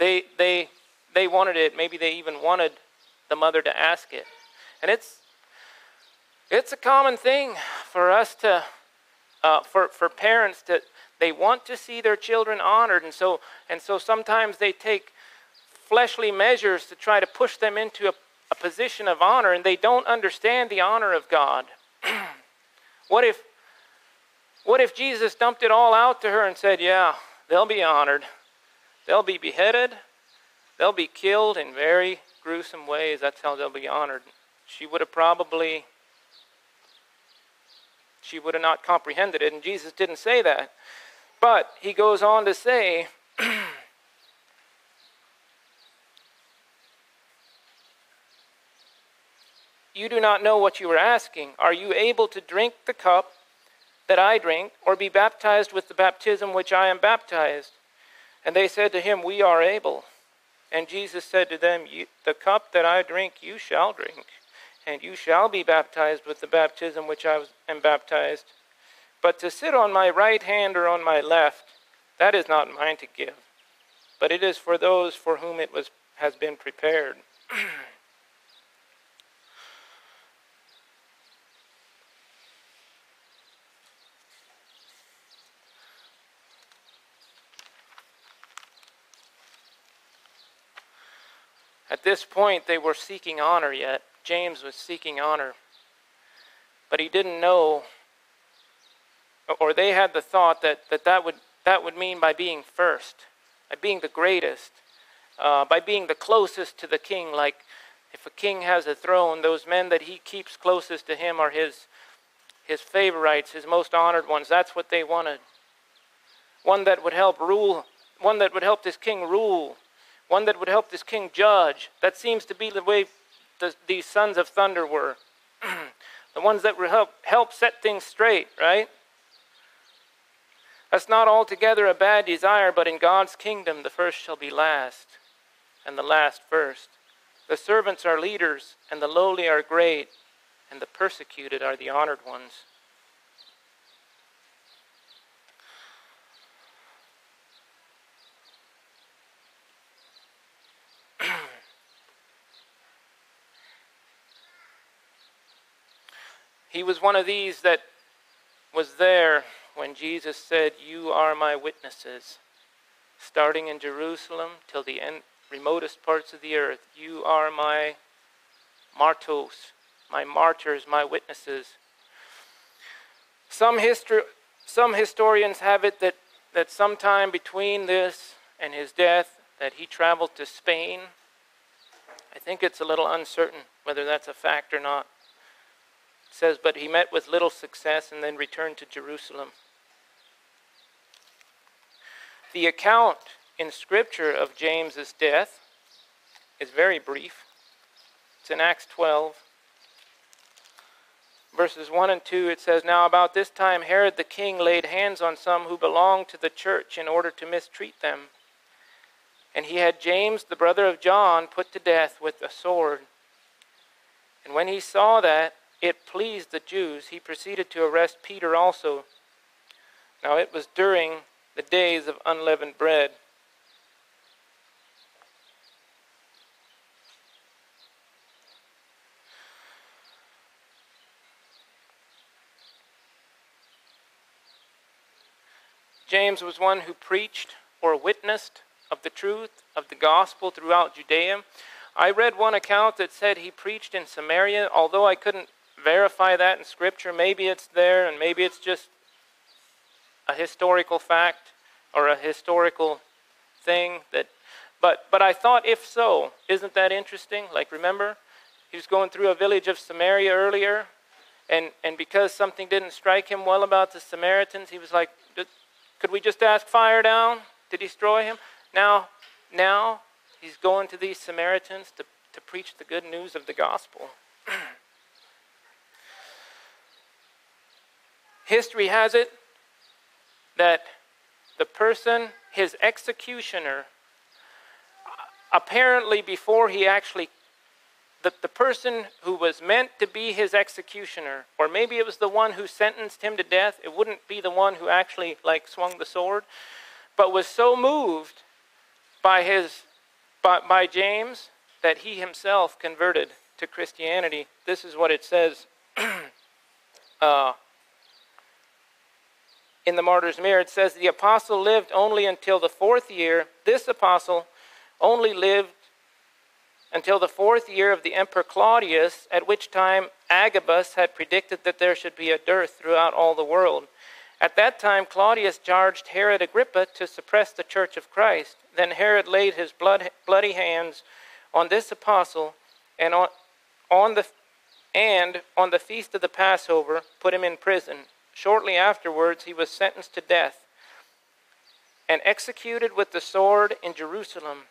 they, they, they wanted it. Maybe they even wanted the mother to ask it. And it's, it's a common thing for us to, uh, for, for parents to, they want to see their children honored. And so, and so sometimes they take fleshly measures to try to push them into a, a position of honor, and they don't understand the honor of God. what if what if Jesus dumped it all out to her and said, Yeah, they'll be honored. They'll be beheaded. They'll be killed in very gruesome ways. That's how they'll be honored. She would have probably she would have not comprehended it, and Jesus didn't say that. But he goes on to say, You do not know what you are asking. Are you able to drink the cup that I drink, or be baptized with the baptism which I am baptized? And they said to him, We are able. And Jesus said to them, The cup that I drink, you shall drink, and you shall be baptized with the baptism which I am baptized. But to sit on my right hand or on my left, that is not mine to give, but it is for those for whom it was, has been prepared. At this point, they were seeking honor yet. James was seeking honor. But he didn't know, or they had the thought that that, that, would, that would mean by being first, by being the greatest, uh, by being the closest to the king. Like if a king has a throne, those men that he keeps closest to him are his, his favorites, his most honored ones. That's what they wanted. One that would help rule, one that would help this king rule one that would help this king judge. That seems to be the way the, these sons of thunder were. the ones that would help, help set things straight, right? That's not altogether a bad desire, but in God's kingdom, the first shall be last, and the last first. The servants are leaders, and the lowly are great, and the persecuted are the honored ones. He was one of these that was there when Jesus said, You are my witnesses. Starting in Jerusalem till the end, remotest parts of the earth, you are my martos, my martyrs, my witnesses. Some, histor- some historians have it that, that sometime between this and his death that he traveled to Spain. I think it's a little uncertain whether that's a fact or not says, But he met with little success and then returned to Jerusalem. The account in Scripture of James's death is very brief. It's in Acts 12. Verses 1 and 2, it says, Now about this time Herod the king laid hands on some who belonged to the church in order to mistreat them. And he had James, the brother of John, put to death with a sword. And when he saw that, it pleased the Jews, he proceeded to arrest Peter also. Now it was during the days of unleavened bread. James was one who preached or witnessed of the truth of the gospel throughout Judea. I read one account that said he preached in Samaria, although I couldn't verify that in Scripture. Maybe it's there, and maybe it's just a historical fact or a historical thing that. But but I thought if so, isn't that interesting? Like remember, He was going through a village of Samaria earlier, and, and because something didn't strike him well about the Samaritans, he was like, could we just ask fire down to destroy him? Now, now he's going to these Samaritans to, to preach the good news of the gospel. History has it that the person, his executioner, apparently before he actually the, the person who was meant to be his executioner, or maybe it was the one who sentenced him to death, it wouldn't be the one who actually like swung the sword, but was so moved by his by, by James that he himself converted to Christianity. This is what it says uh, in the Martyr's Mirror. It says, The apostle lived only until the fourth year. This apostle only lived until the fourth year of the Emperor Claudius, at which time Agabus had predicted that there should be a dearth throughout all the world. At that time, Claudius charged Herod Agrippa to suppress the church of Christ. Then Herod laid his blood, bloody hands on this apostle and on, on the and on the feast of the Passover put him in prison. Shortly afterwards, he was sentenced to death and executed with the sword in Jerusalem.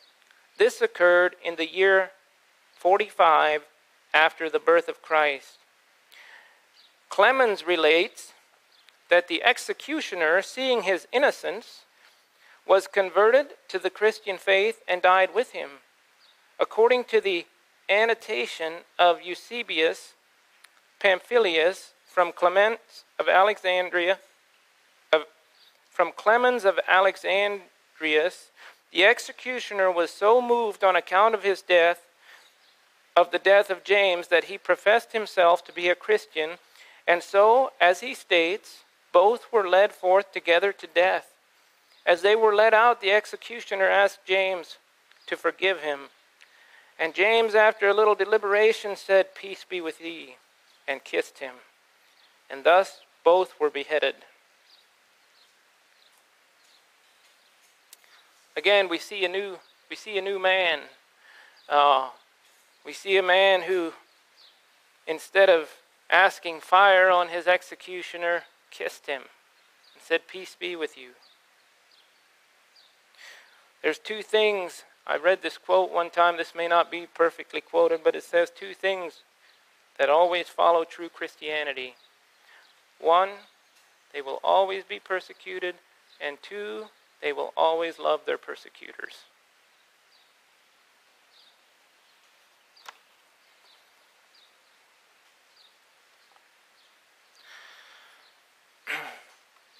This occurred in the year 45 after the birth of Christ. Clemens relates that the executioner, seeing his innocence, was converted to the Christian faith and died with him. According to the annotation of Eusebius Pamphilus from Clemens of Alexandria, of, from Clemens of Alexandrius, the executioner was so moved on account of his death, of the death of James, that he professed himself to be a Christian, and so, as he states, both were led forth together to death. As they were led out, the executioner asked James to forgive him. And James, after a little deliberation, said, Peace be with thee, and kissed him. And thus both were beheaded. Again, we see a new, we see a new man. Uh, we see a man who, instead of asking fire on his executioner, kissed him and said, Peace be with you. There's two things. I read this quote one time. This may not be perfectly quoted, but it says two things that always follow true Christianity. One, they will always be persecuted, and two, they will always love their persecutors.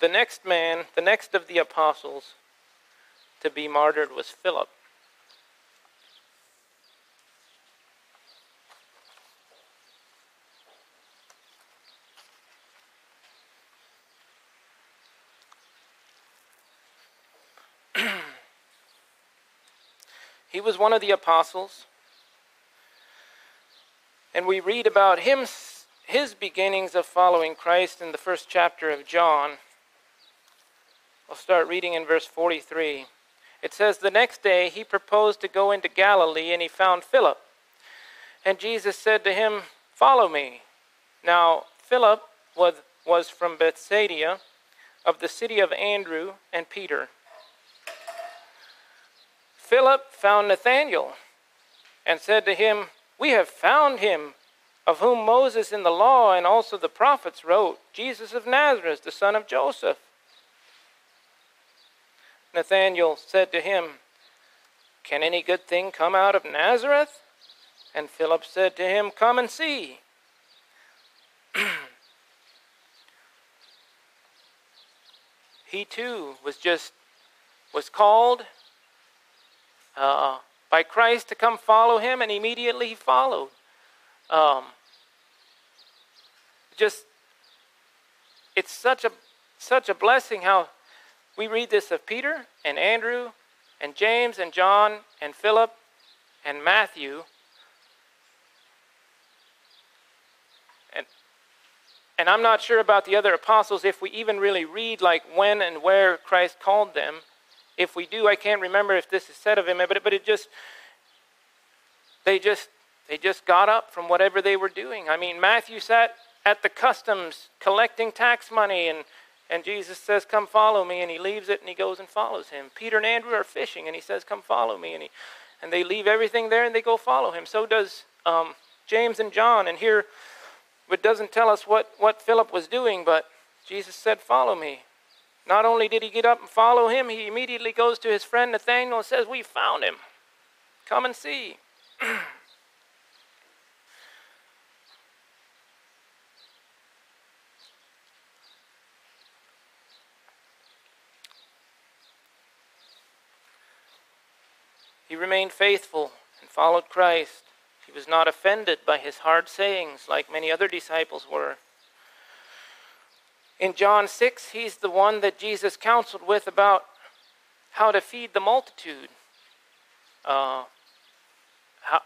The next man, the next of the apostles to be martyred was Philip. Was one of the apostles. And we read about him, his beginnings of following Christ in the first chapter of John. I'll start reading in verse 43. It says, The next day he proposed to go into Galilee, and he found Philip. And Jesus said to him, Follow me. Now, Philip was, was from Bethsaida, of the city of Andrew and Peter. Philip found Nathanael and said to him, We have found him of whom Moses in the law and also the prophets wrote, Jesus of Nazareth, the son of Joseph. Nathanael said to him, Can any good thing come out of Nazareth? And Philip said to him, Come and see. he too was just was called uh, by Christ to come follow him, and immediately he followed. Um, just it's such a such a blessing how we read this of Peter and Andrew and James and John and Philip and Matthew. And, and I'm not sure about the other apostles if we even really read like when and where Christ called them. If we do, I can't remember if this is said of him, but, but it just, they just They just got up from whatever they were doing. I mean, Matthew sat at the customs collecting tax money, and, and Jesus says, Come follow me. And he leaves it and he goes and follows him. Peter and Andrew are fishing, and he says, Come follow me. And, he, and they leave everything there and they go follow him. So does um, James and John. And here, it doesn't tell us what, what Philip was doing, but Jesus said, Follow me. Not only did he get up and follow him, he immediately goes to his friend Nathanael and says, We found him. Come and see. he remained faithful and followed Christ. He was not offended by his hard sayings like many other disciples were. In John 6, he's the one that Jesus counseled with about how to feed the multitude. Uh, how,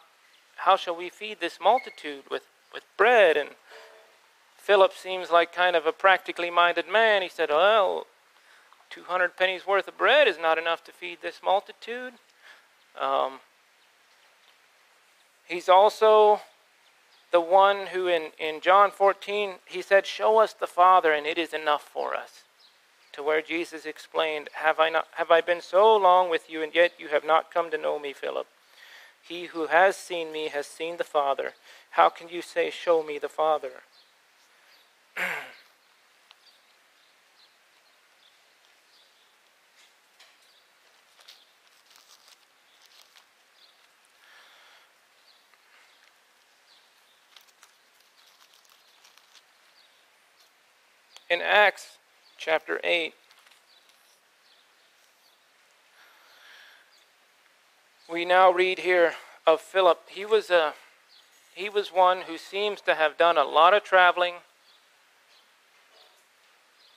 how shall we feed this multitude with, with bread? And Philip seems like kind of a practically minded man. He said, Well, 200 pennies worth of bread is not enough to feed this multitude. Um, he's also the one who in, in John 14, he said, Show us the Father, and it is enough for us. To where Jesus explained, Have I, not, have I been so long with you, and yet you have not come to know me, Philip? He who has seen me has seen the Father. How can you say, Show me the Father? in Acts chapter 8, we now read here of Philip. He was a he was one who seems to have done a lot of traveling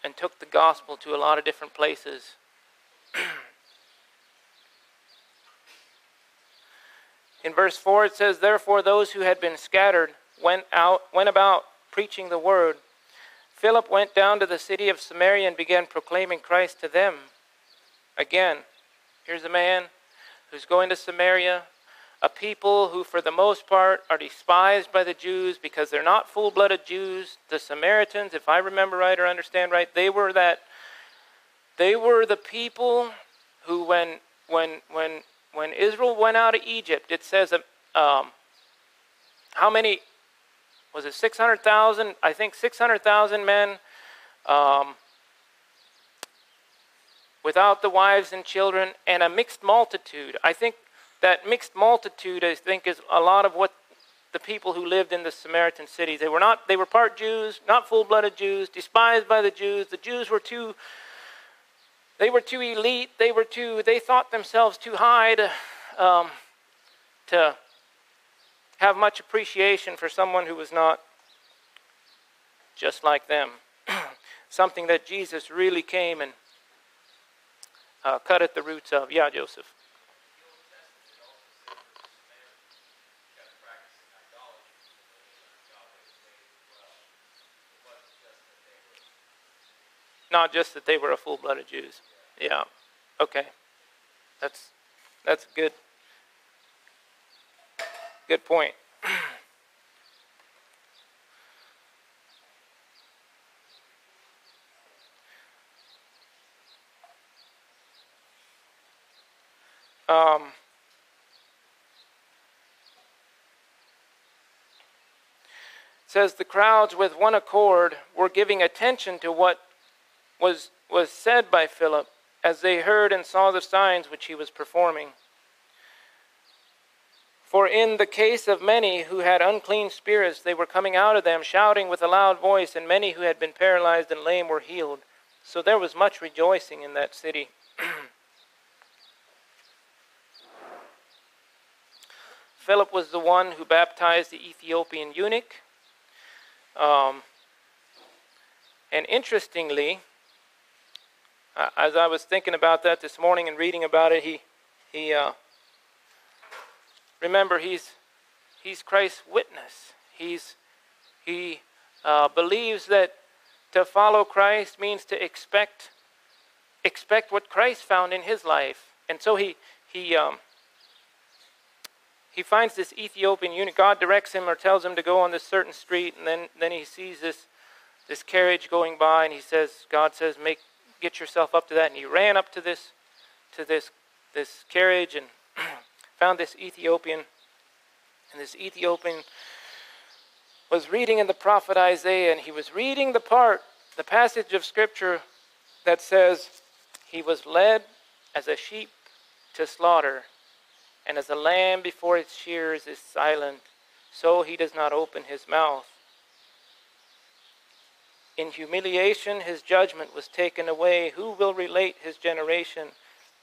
and took the gospel to a lot of different places. In verse 4 it says therefore those who had been scattered went out went about preaching the word Philip went down to the city of Samaria and began proclaiming Christ to them. Again, here's a man who's going to Samaria, a people who, for the most part, are despised by the Jews because they're not full blooded Jews. The Samaritans, if I remember right or understand right, they were that. They were the people who, when when when when Israel went out of Egypt, it says um, how many was it 600,000? I think 600,000 men um, without the wives and children, and a mixed multitude. I think that mixed multitude, I think, is a lot of what the people who lived in the Samaritan cities. They were not. They were part Jews, not full-blooded Jews, despised by the Jews. The Jews were too. They were too elite. They were too. They thought themselves too high to, um, to have much appreciation for someone who was not just like them. Something that Jesus really came and uh, cut at the roots of. Yeah, Joseph. Not just that they were a full-blooded Jews. Yeah. Okay. That's that's good. Good point. um, says the crowds with one accord were giving attention to what was, was said by Philip as they heard and saw the signs which he was performing. For in the case of many who had unclean spirits, they were coming out of them, shouting with a loud voice, and many who had been paralyzed and lame were healed. So there was much rejoicing in that city. Philip was the one who baptized the Ethiopian eunuch. Um, and interestingly, as I was thinking about that this morning and reading about it, he, he, uh, Remember, he's, he's Christ's witness. He's, he uh, believes that to follow Christ means to expect, expect what Christ found in his life. And so he, he, um, he finds this Ethiopian eunuch. God directs him or tells him to go on this certain street, and then, then he sees this, this carriage going by, and he says, God says, make, get yourself up to that. And he ran up to this, to this, this carriage and found this Ethiopian. And this Ethiopian was reading in the prophet Isaiah, and he was reading the part, the passage of Scripture that says, He was led as a sheep to slaughter, and as a lamb before its shears is silent, so he does not open his mouth. In humiliation, his judgment was taken away. Who will relate his generation?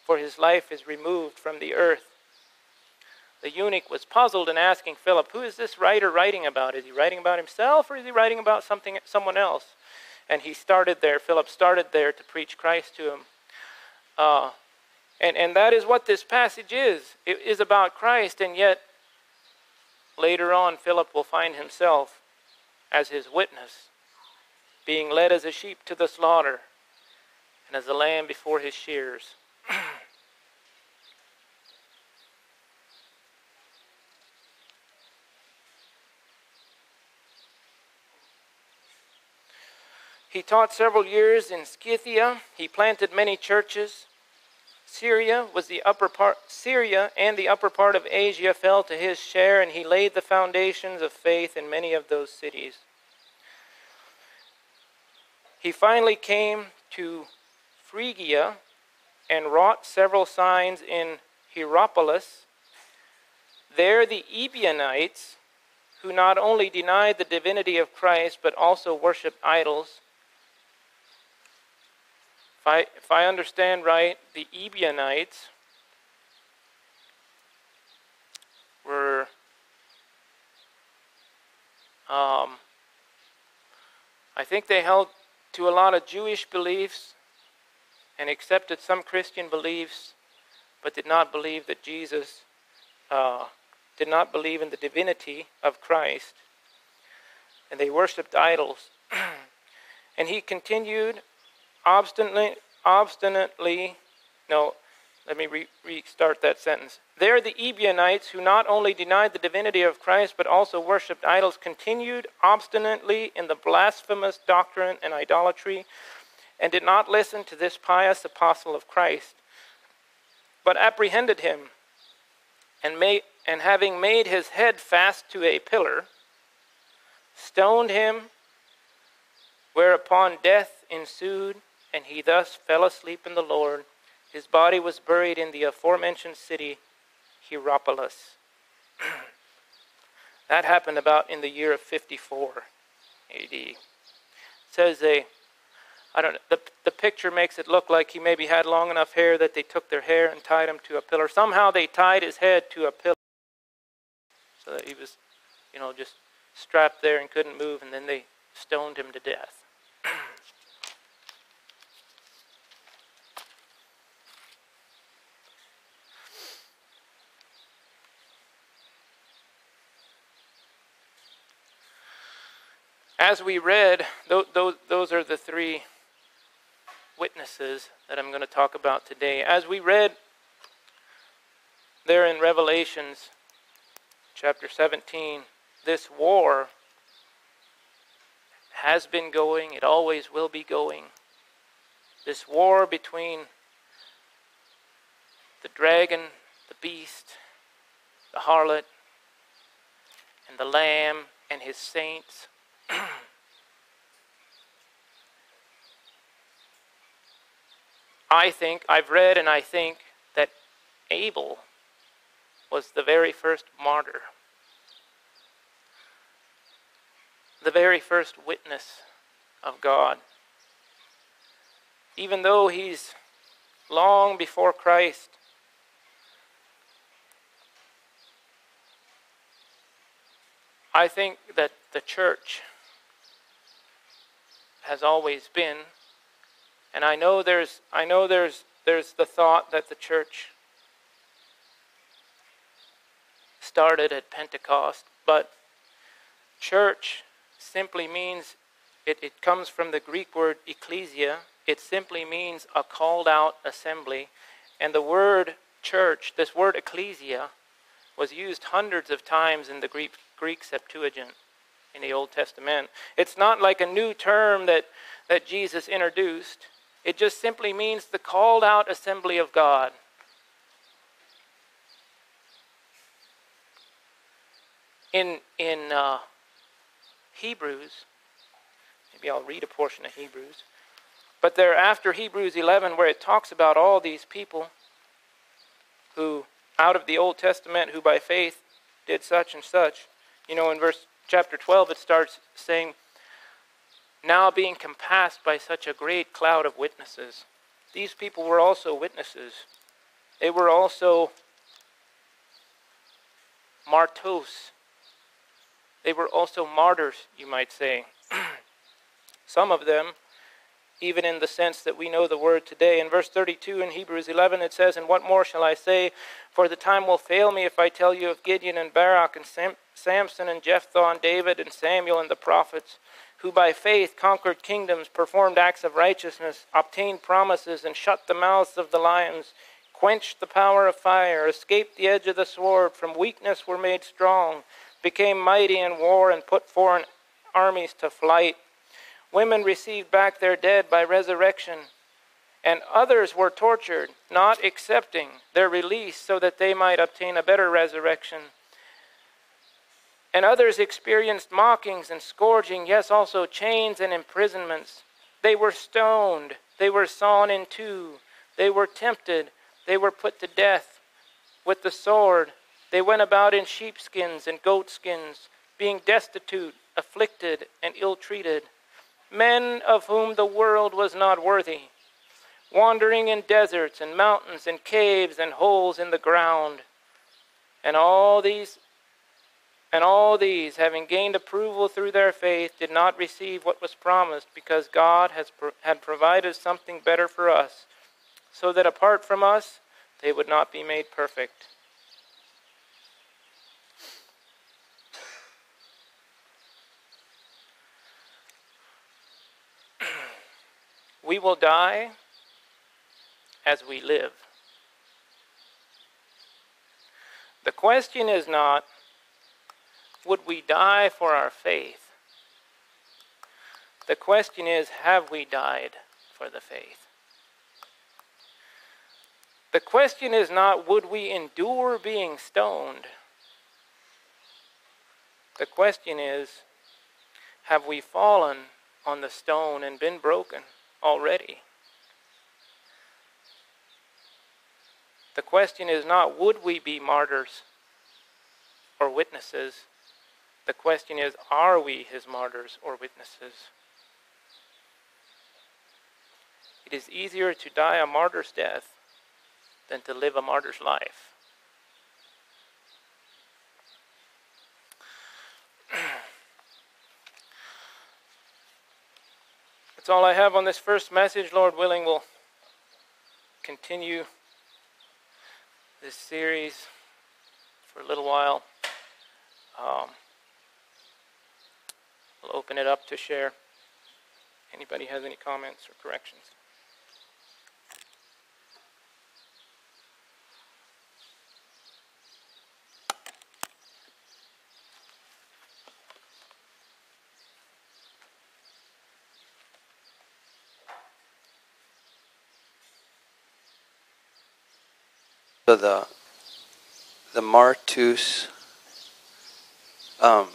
For his life is removed from the earth. The eunuch was puzzled and asking Philip, Who is this writer writing about? Is he writing about himself or is he writing about something, someone else? And he started there, Philip started there to preach Christ to him. Uh, and, and that is what this passage is. It is about Christ, and yet later on, Philip will find himself as his witness, being led as a sheep to the slaughter, and as a lamb before his shears. He taught several years in Scythia. He planted many churches. Syria was the upper part Syria and the upper part of Asia fell to his share and he laid the foundations of faith in many of those cities. He finally came to Phrygia and wrought several signs in Hierapolis. There the Ebionites, who not only denied the divinity of Christ but also worshipped idols, if I, if I understand right, the Ebionites were um, I think they held to a lot of Jewish beliefs and accepted some Christian beliefs, but did not believe that Jesus uh, did not believe in the divinity of Christ, and they worshipped idols. and he continued obstinately, obstinately, no, let me re- restart that sentence. There, the Ebionites, who not only denied the divinity of Christ but also worshipped idols, continued obstinately in the blasphemous doctrine and idolatry, and did not listen to this pious apostle of Christ, but apprehended him, and, made, and having made his head fast to a pillar, stoned him, whereupon death ensued and he thus fell asleep in the Lord. His body was buried in the aforementioned city, Hierapolis. that happened about in the year of 54 AD. It says they, I don't know, the, the picture makes it look like he maybe had long enough hair that they took their hair and tied him to a pillar. Somehow they tied his head to a pillar so that he was, you know, just strapped there and couldn't move, and then they stoned him to death. As we read, those, are the three witnesses that I'm going to talk about today. As we read there in Revelations chapter 17, this war has been going, it always will be going. This war between the dragon, the beast, the harlot, and the lamb and his saints I think, I've read and I think that Abel was the very first martyr, the very first witness of God. Even though he's long before Christ, I think that the church has always been. And I know there's I know there's there's the thought that the church started at Pentecost, but church simply means it, it comes from the Greek word ecclesia. It simply means a called out assembly. And the word church, this word ecclesia, was used hundreds of times in the Greek, Greek Septuagint in the Old Testament. It's not like a new term that, that Jesus introduced, it just simply means the called out assembly of God. In, in uh, Hebrews, maybe I'll read a portion of Hebrews, but there after Hebrews 11, where it talks about all these people who, out of the Old Testament, who by faith did such and such, you know, in verse chapter 12, it starts saying, Now being compassed by such a great cloud of witnesses. These people were also witnesses. They were also martos. They were also martyrs, you might say. Some of them, even in the sense that we know the word today. In verse 32 in Hebrews 11, it says, And what more shall I say? For the time will fail me if I tell you of Gideon and Barak and Sam- Samson and Jephthah and David and Samuel and the prophets, who by faith conquered kingdoms, performed acts of righteousness, obtained promises, and shut the mouths of the lions, quenched the power of fire, escaped the edge of the sword, from weakness were made strong, became mighty in war, and put foreign armies to flight. Women received back their dead by resurrection, and others were tortured, not accepting their release so that they might obtain a better resurrection. And others experienced mockings and scourging, yes, also chains and imprisonments. They were stoned, they were sawn in two, they were tempted, they were put to death with the sword. They went about in sheepskins and goatskins, being destitute, afflicted, and ill treated. Men of whom the world was not worthy, wandering in deserts and mountains and caves and holes in the ground. And all these and all these, having gained approval through their faith, did not receive what was promised, because God has pro- had provided something better for us, so that apart from us, they would not be made perfect. we will die as we live. The question is not, would we die for our faith? The question is, have we died for the faith? The question is not, would we endure being stoned? The question is, have we fallen on the stone and been broken already? The question is not, would we be martyrs or witnesses? The question is are we his martyrs or witnesses? It is easier to die a martyr's death than to live a martyr's life. That's all I have on this first message. Lord willing, we'll continue this series for a little while. Um, We'll open it up to share. Anybody has any comments or corrections? So the the martus um,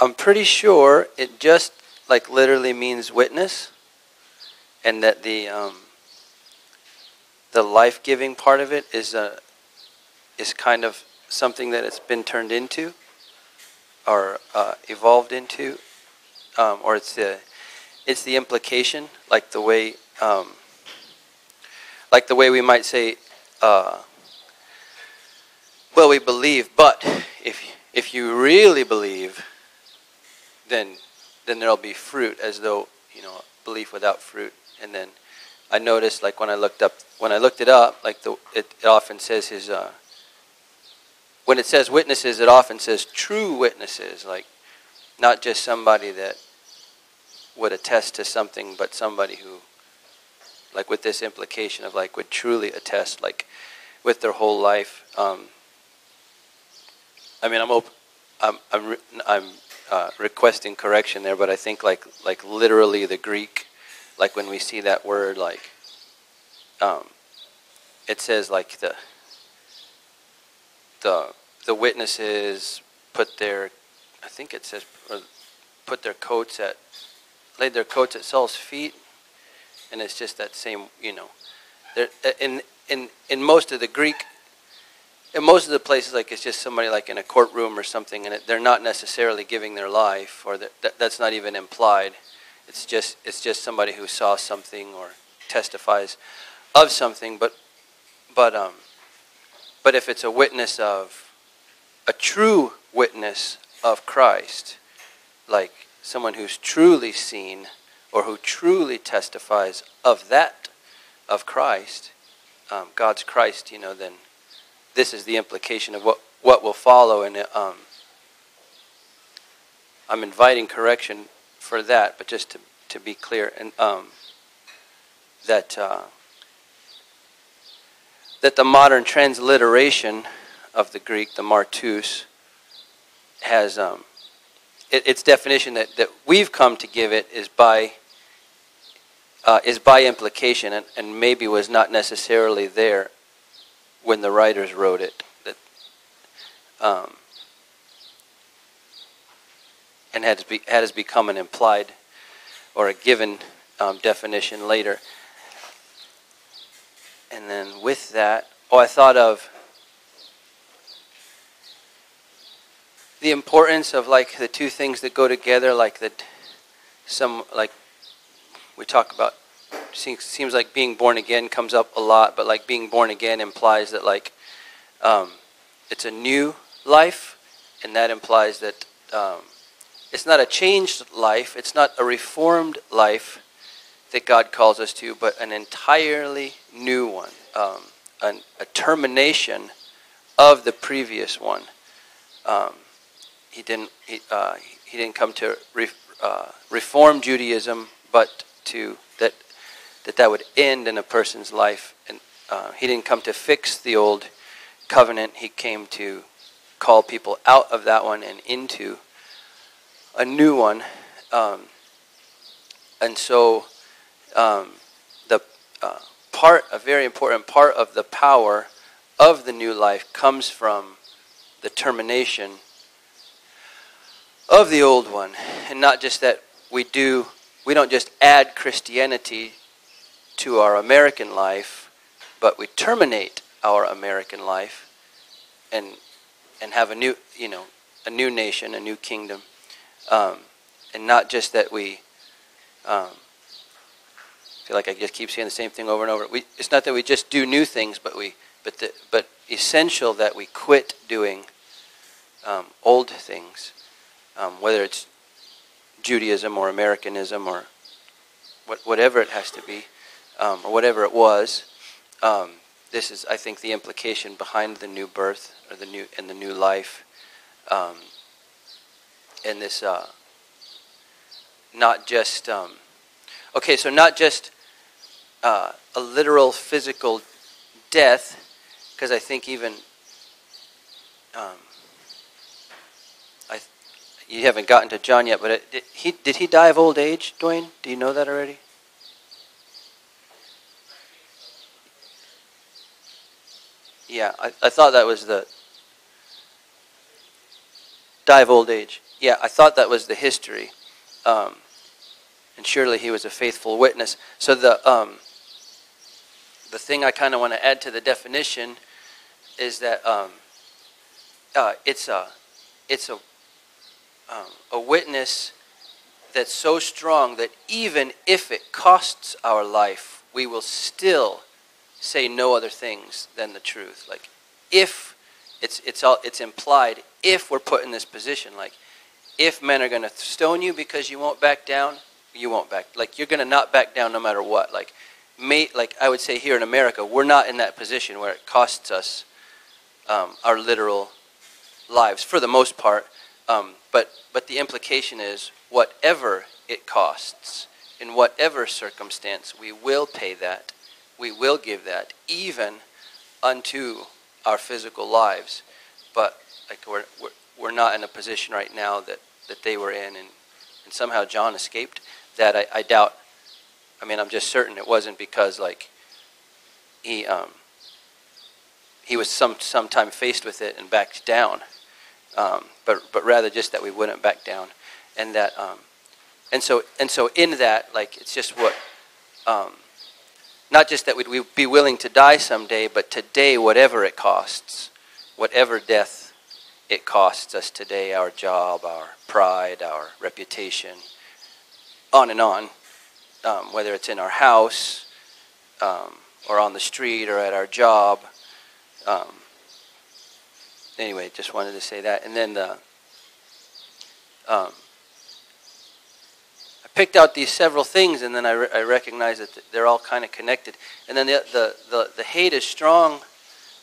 I'm pretty sure it just like literally means witness, and that the um, the life giving part of it is a is kind of something that it's been turned into or uh, evolved into, um, or it's the it's the implication, like the way um, like the way we might say, uh, well, we believe, but if if you really believe then then there'll be fruit as though you know belief without fruit. And then i noticed like when i looked up when i looked it up like the it, it often says his uh, when it says witnesses it often says true witnesses like not just somebody that would attest to something but somebody who like with this implication of like would truly attest like with their whole life. Um, I mean, I'm op- I'm I'm I'm uh, requesting correction there, but I think like like literally the Greek, like when we see that word, like um, it says like the the the witnesses put their, I think it says, put their coats at, laid their coats at Saul's feet, and it's just that same, you know, there in in in most of the Greek in most of the places, like it's just somebody like in a courtroom or something, and it, they're not necessarily giving their life, or that, that, that's not even implied. It's just it's just somebody who saw something or testifies of something. But but um, but if it's a witness of a true witness of Christ, like someone who's truly seen or who truly testifies of that of Christ, um, God's Christ, you know, then this is the implication of what, what will follow. And um, I'm inviting correction for that, but just to, to be clear, and um, that uh, that the modern transliteration of the Greek, the martus, has um, it, its definition that, that we've come to give it is by uh, is by implication, and, and maybe was not necessarily there when the writers wrote it. That um, and had, be, has become an implied or a given um, definition later. And then with that, oh, I thought of the importance of like the two things that go together, like that some like we talk about seems, like being born again comes up a lot, but like being born again implies that like um, it's a new life, and that implies that um, it's not a changed life, it's not a reformed life that God calls us to, but an entirely new one, um, an, a termination of the previous one. Um, he didn't. He, uh, he didn't come to re, uh, reform Judaism, but to that that that would end in a person's life. And uh, he didn't come to fix the old covenant. He came to call people out of that one and into a new one. Um, and so um, the uh, part, a very important part of the power of the new life comes from the termination of the old one. And not just that we do, we don't just add Christianity to our American life, but we terminate our American life and and have a new you know a new nation, a new kingdom, um, and not just that we. Um, feel like I just keep saying the same thing over and over. We, it's not that we just do new things, but we, but the, but essential that we quit doing um, old things, um, whether it's Judaism or Americanism or what, whatever it has to be um, or whatever it was. Um, this is, I think, the implication behind the new birth or the new and the new life, um, and this uh, not just um, okay, so not just uh, a literal physical death, because I think even um, you haven't gotten to John yet, but it, he did he die of old age, Duane? Do you know that already? Yeah, I, I thought that was the die of old age. Yeah, I thought that was the history. Um, and surely he was a faithful witness. So the um, the thing I kind of want to add to the definition is that um, uh, it's a it's a um, a witness that's so strong that even if it costs our life, we will still say no other things than the truth. Like if it's it's all it's implied if we're put in this position, like if men are going to stone you because you won't back down, you won't back. Like you're going to not back down no matter what. Like may like I would say here in America, we're not in that position where it costs us um, our literal lives for the most part. Um, but but the implication is whatever it costs in whatever circumstance, we will pay that we will give that even unto our physical lives. But like we're, we're, we're not in a position right now that, that they were in, and, and somehow John escaped, that I, I doubt. I mean, I'm just certain it wasn't because like he um, he was some sometime faced with it and backed down, um, but but rather just that we wouldn't back down, and that um, and so and so in that like it's just what um, not just that we'd be willing to die someday, but today whatever it costs, whatever death it costs us today, our job, our pride, our reputation, on and on, um, whether it's in our house um, or on the street or at our job. Um, anyway, just wanted to say that. And then the, um, picked out these several things, and then I, re- I recognized that they're all kind of connected. And then the, the, the, the hate is strong,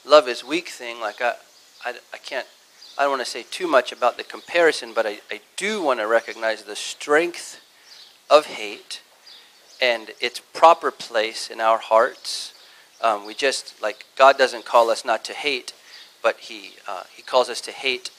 love is weak thing, like I, I, I can't I don't want to say too much about the comparison, but I, I do want to recognize the strength of hate and its proper place in our hearts. Um, we just, like, God doesn't call us not to hate, but He, uh, he calls us to hate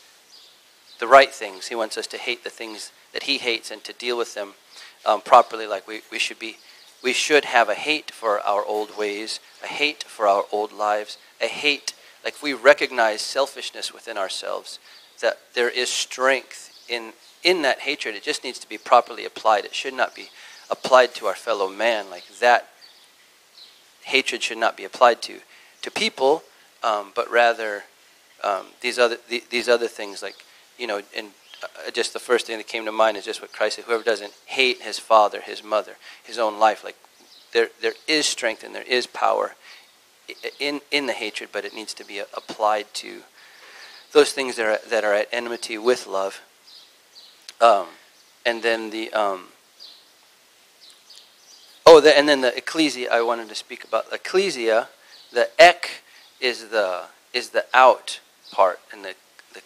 the right things. He wants us to hate the things that He hates and to deal with them um, properly. Like, we, we should be. We should have a hate for our old ways, a hate for our old lives, a hate like we recognize selfishness within ourselves, that there is strength in in that hatred. It just needs to be properly applied. It should not be applied to our fellow man. Like that hatred should not be applied to to people, um, but rather um, these other the, these other things. Like you know, and uh, just the first thing that came to mind is just what Christ said: whoever doesn't hate his father, his mother, his own life, like there there is strength and there is power in, in the hatred, but it needs to be applied to those things that are, that are at enmity with love. Um, and then the um, oh, the, and then the ecclesia. I wanted to speak about ecclesia. The ek is the is the out part, and the the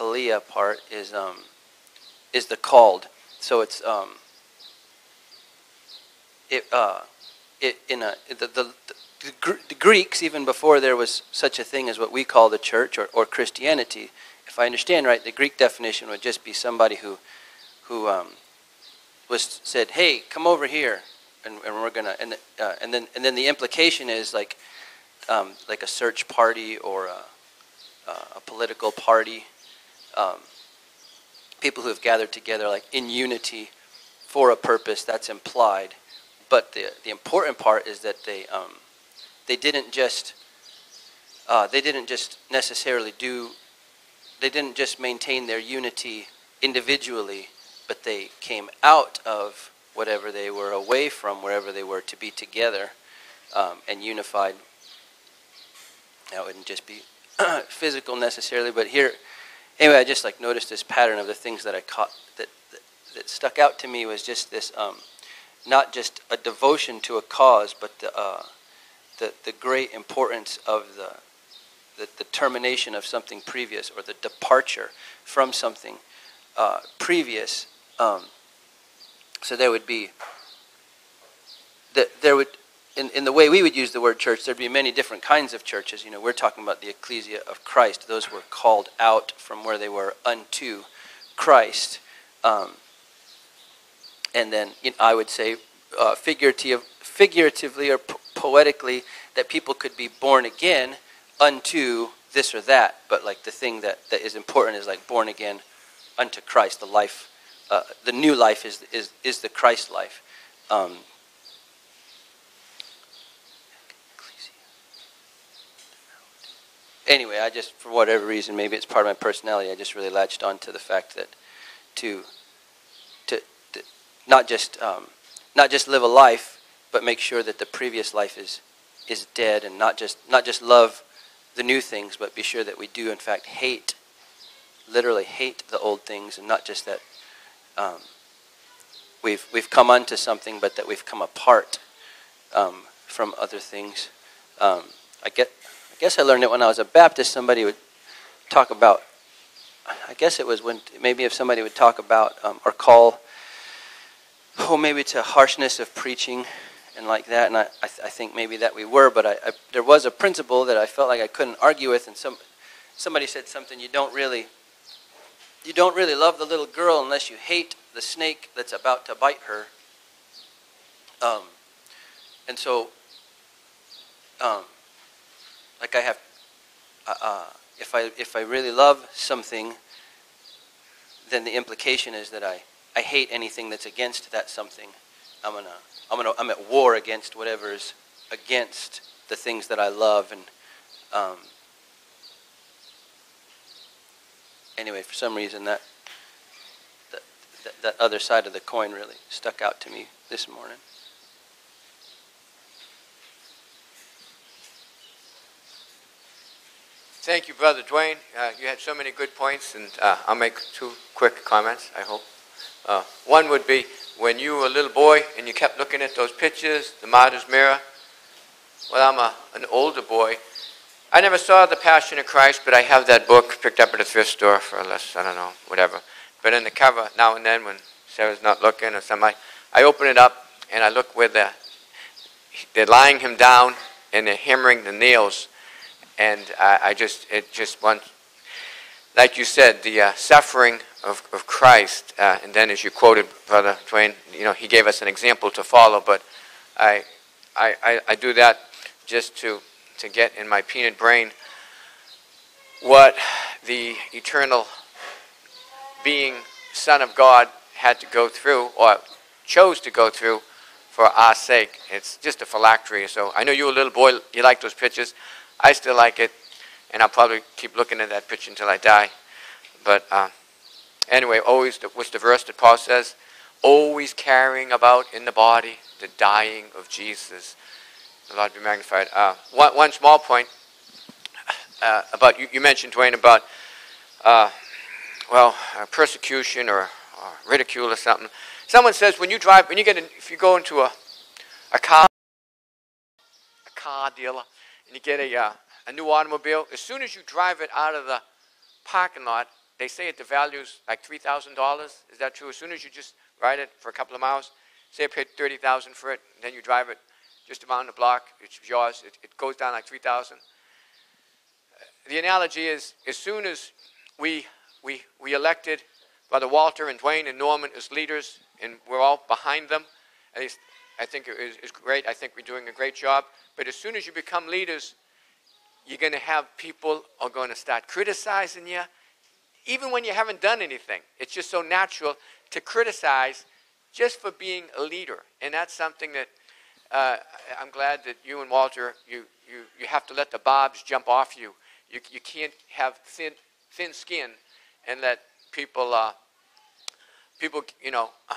kalia part is um is the called. So it's um it uh it in a the the, the Greeks, even before there was such a thing as what we call the church or, or Christianity, if I understand right, the Greek definition would just be somebody who, who um, was said, "Hey, come over here," and, and we're gonna, and uh, and then and then the implication is like, um, like a search party or a, a political party, um, people who have gathered together like in unity for a purpose. That's implied, but the the important part is that they um, they didn't just uh, they didn't just necessarily do they didn't just maintain their unity individually but they came out of whatever they were away from wherever they were to be together um, and unified that wouldn't just be physical necessarily but here anyway i just like noticed this pattern of the things that i caught that that, that stuck out to me was just this um, not just a devotion to a cause but the uh, the, the great importance of the, the, the termination of something previous or the departure from something uh, previous. Um, so there would be, that there would, in, in the way we would use the word church, there'd be many different kinds of churches. You know, we're talking about the ecclesia of Christ. Those were called out from where they were unto Christ. Um, and then you know, I would say uh, figurative, figuratively or poetically that people could be born again unto this or that, but like the thing that, that is important is like born again unto Christ. The life, uh, the new life is, is, is the Christ life. Um, anyway, I just, for whatever reason, maybe it's part of my personality, I just really latched on to the fact that to, to, to not just, um, not just live a life but make sure that the previous life is is dead and not just not just love the new things, but be sure that we do in fact hate, literally hate the old things, and not just that um, we've we've come unto something, but that we've come apart um, from other things. Um, I get guess I learned it when I was a Baptist. Somebody would talk about. I guess it was when maybe if somebody would talk about um, or call, oh maybe to harshness of preaching and like that. And I, I, th- I think maybe that we were, but I, I, there was a principle that I felt like I couldn't argue with, and some somebody said something. You don't really, you don't really love the little girl unless you hate the snake that's about to bite her. Um, and so, um, like I have, uh, uh, if I if I really love something, then the implication is that I I hate anything that's against that something. I'm gonna I'm gonna I'm at war against whatever is against the things that I love and. Um, anyway, for some reason that, that that that other side of the coin really stuck out to me this morning. Thank you, Brother Duane. Uh, you had so many good points, and uh, I'll make two quick comments, I hope. Uh, one would be when you were a little boy and you kept looking at those pictures, the martyr's mirror. Well, I'm a, an older boy. I never saw The Passion of Christ, but I have that book picked up at a thrift store for less, I don't know, whatever. But in the cover, now and then, when Sarah's not looking or something, I, I open it up and I look where the, they're lying him down and they're hammering the nails and I, just, it just wants, like you said, the uh, suffering of, of Christ, uh, and then as you quoted, Brother Duane, you know, he gave us an example to follow, but I, I, I, I do that just to, to get in my peanut brain what the eternal being Son of God had to go through, or chose to go through, for our sake. It's just a phylactery. So I know you were a little boy, you like those pictures. I still like it, and I'll probably keep looking at that picture until I die. But uh, anyway, always, the, what's the verse that Paul says? Always carrying about in the body the dying of Jesus. The Lord be magnified. Uh, one, one small point uh, about, you, you, mentioned, Duane, about, uh, well, uh, persecution or, or, ridicule or something. Someone says when you drive, when you get in, if you go into a, a car, a car dealer, and you get a, uh, a new automobile, as soon as you drive it out of the parking lot, they say it devalues like $3,000. Is that true? As soon as you just ride it for a couple of miles, say you paid 30000 for it, and then you drive it just around the block, it's yours, it, it goes down like 3000 The analogy is as soon as we, we, we elected Brother Walter and Duane and Norman as leaders, and we're all behind them, least I think it is, is great. I think we're doing a great job. But as soon as you become leaders, you're going to have people are going to start criticizing you, even when you haven't done anything. It's just so natural to criticize just for being a leader, and that's something that uh, I'm glad that you and Walter you, you you have to let the bobs jump off you. You you can't have thin thin skin and let people uh, people you know. Uh,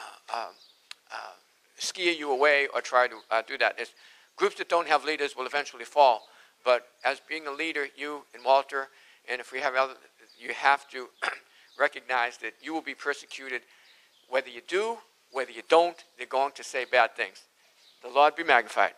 scare you away or try to uh, do that. It's, groups that don't have leaders will eventually fall. But as being a leader, you and Walter, and if we have other, you have to recognize that you will be persecuted whether you do, whether you don't, they're going to say bad things. The Lord be magnified.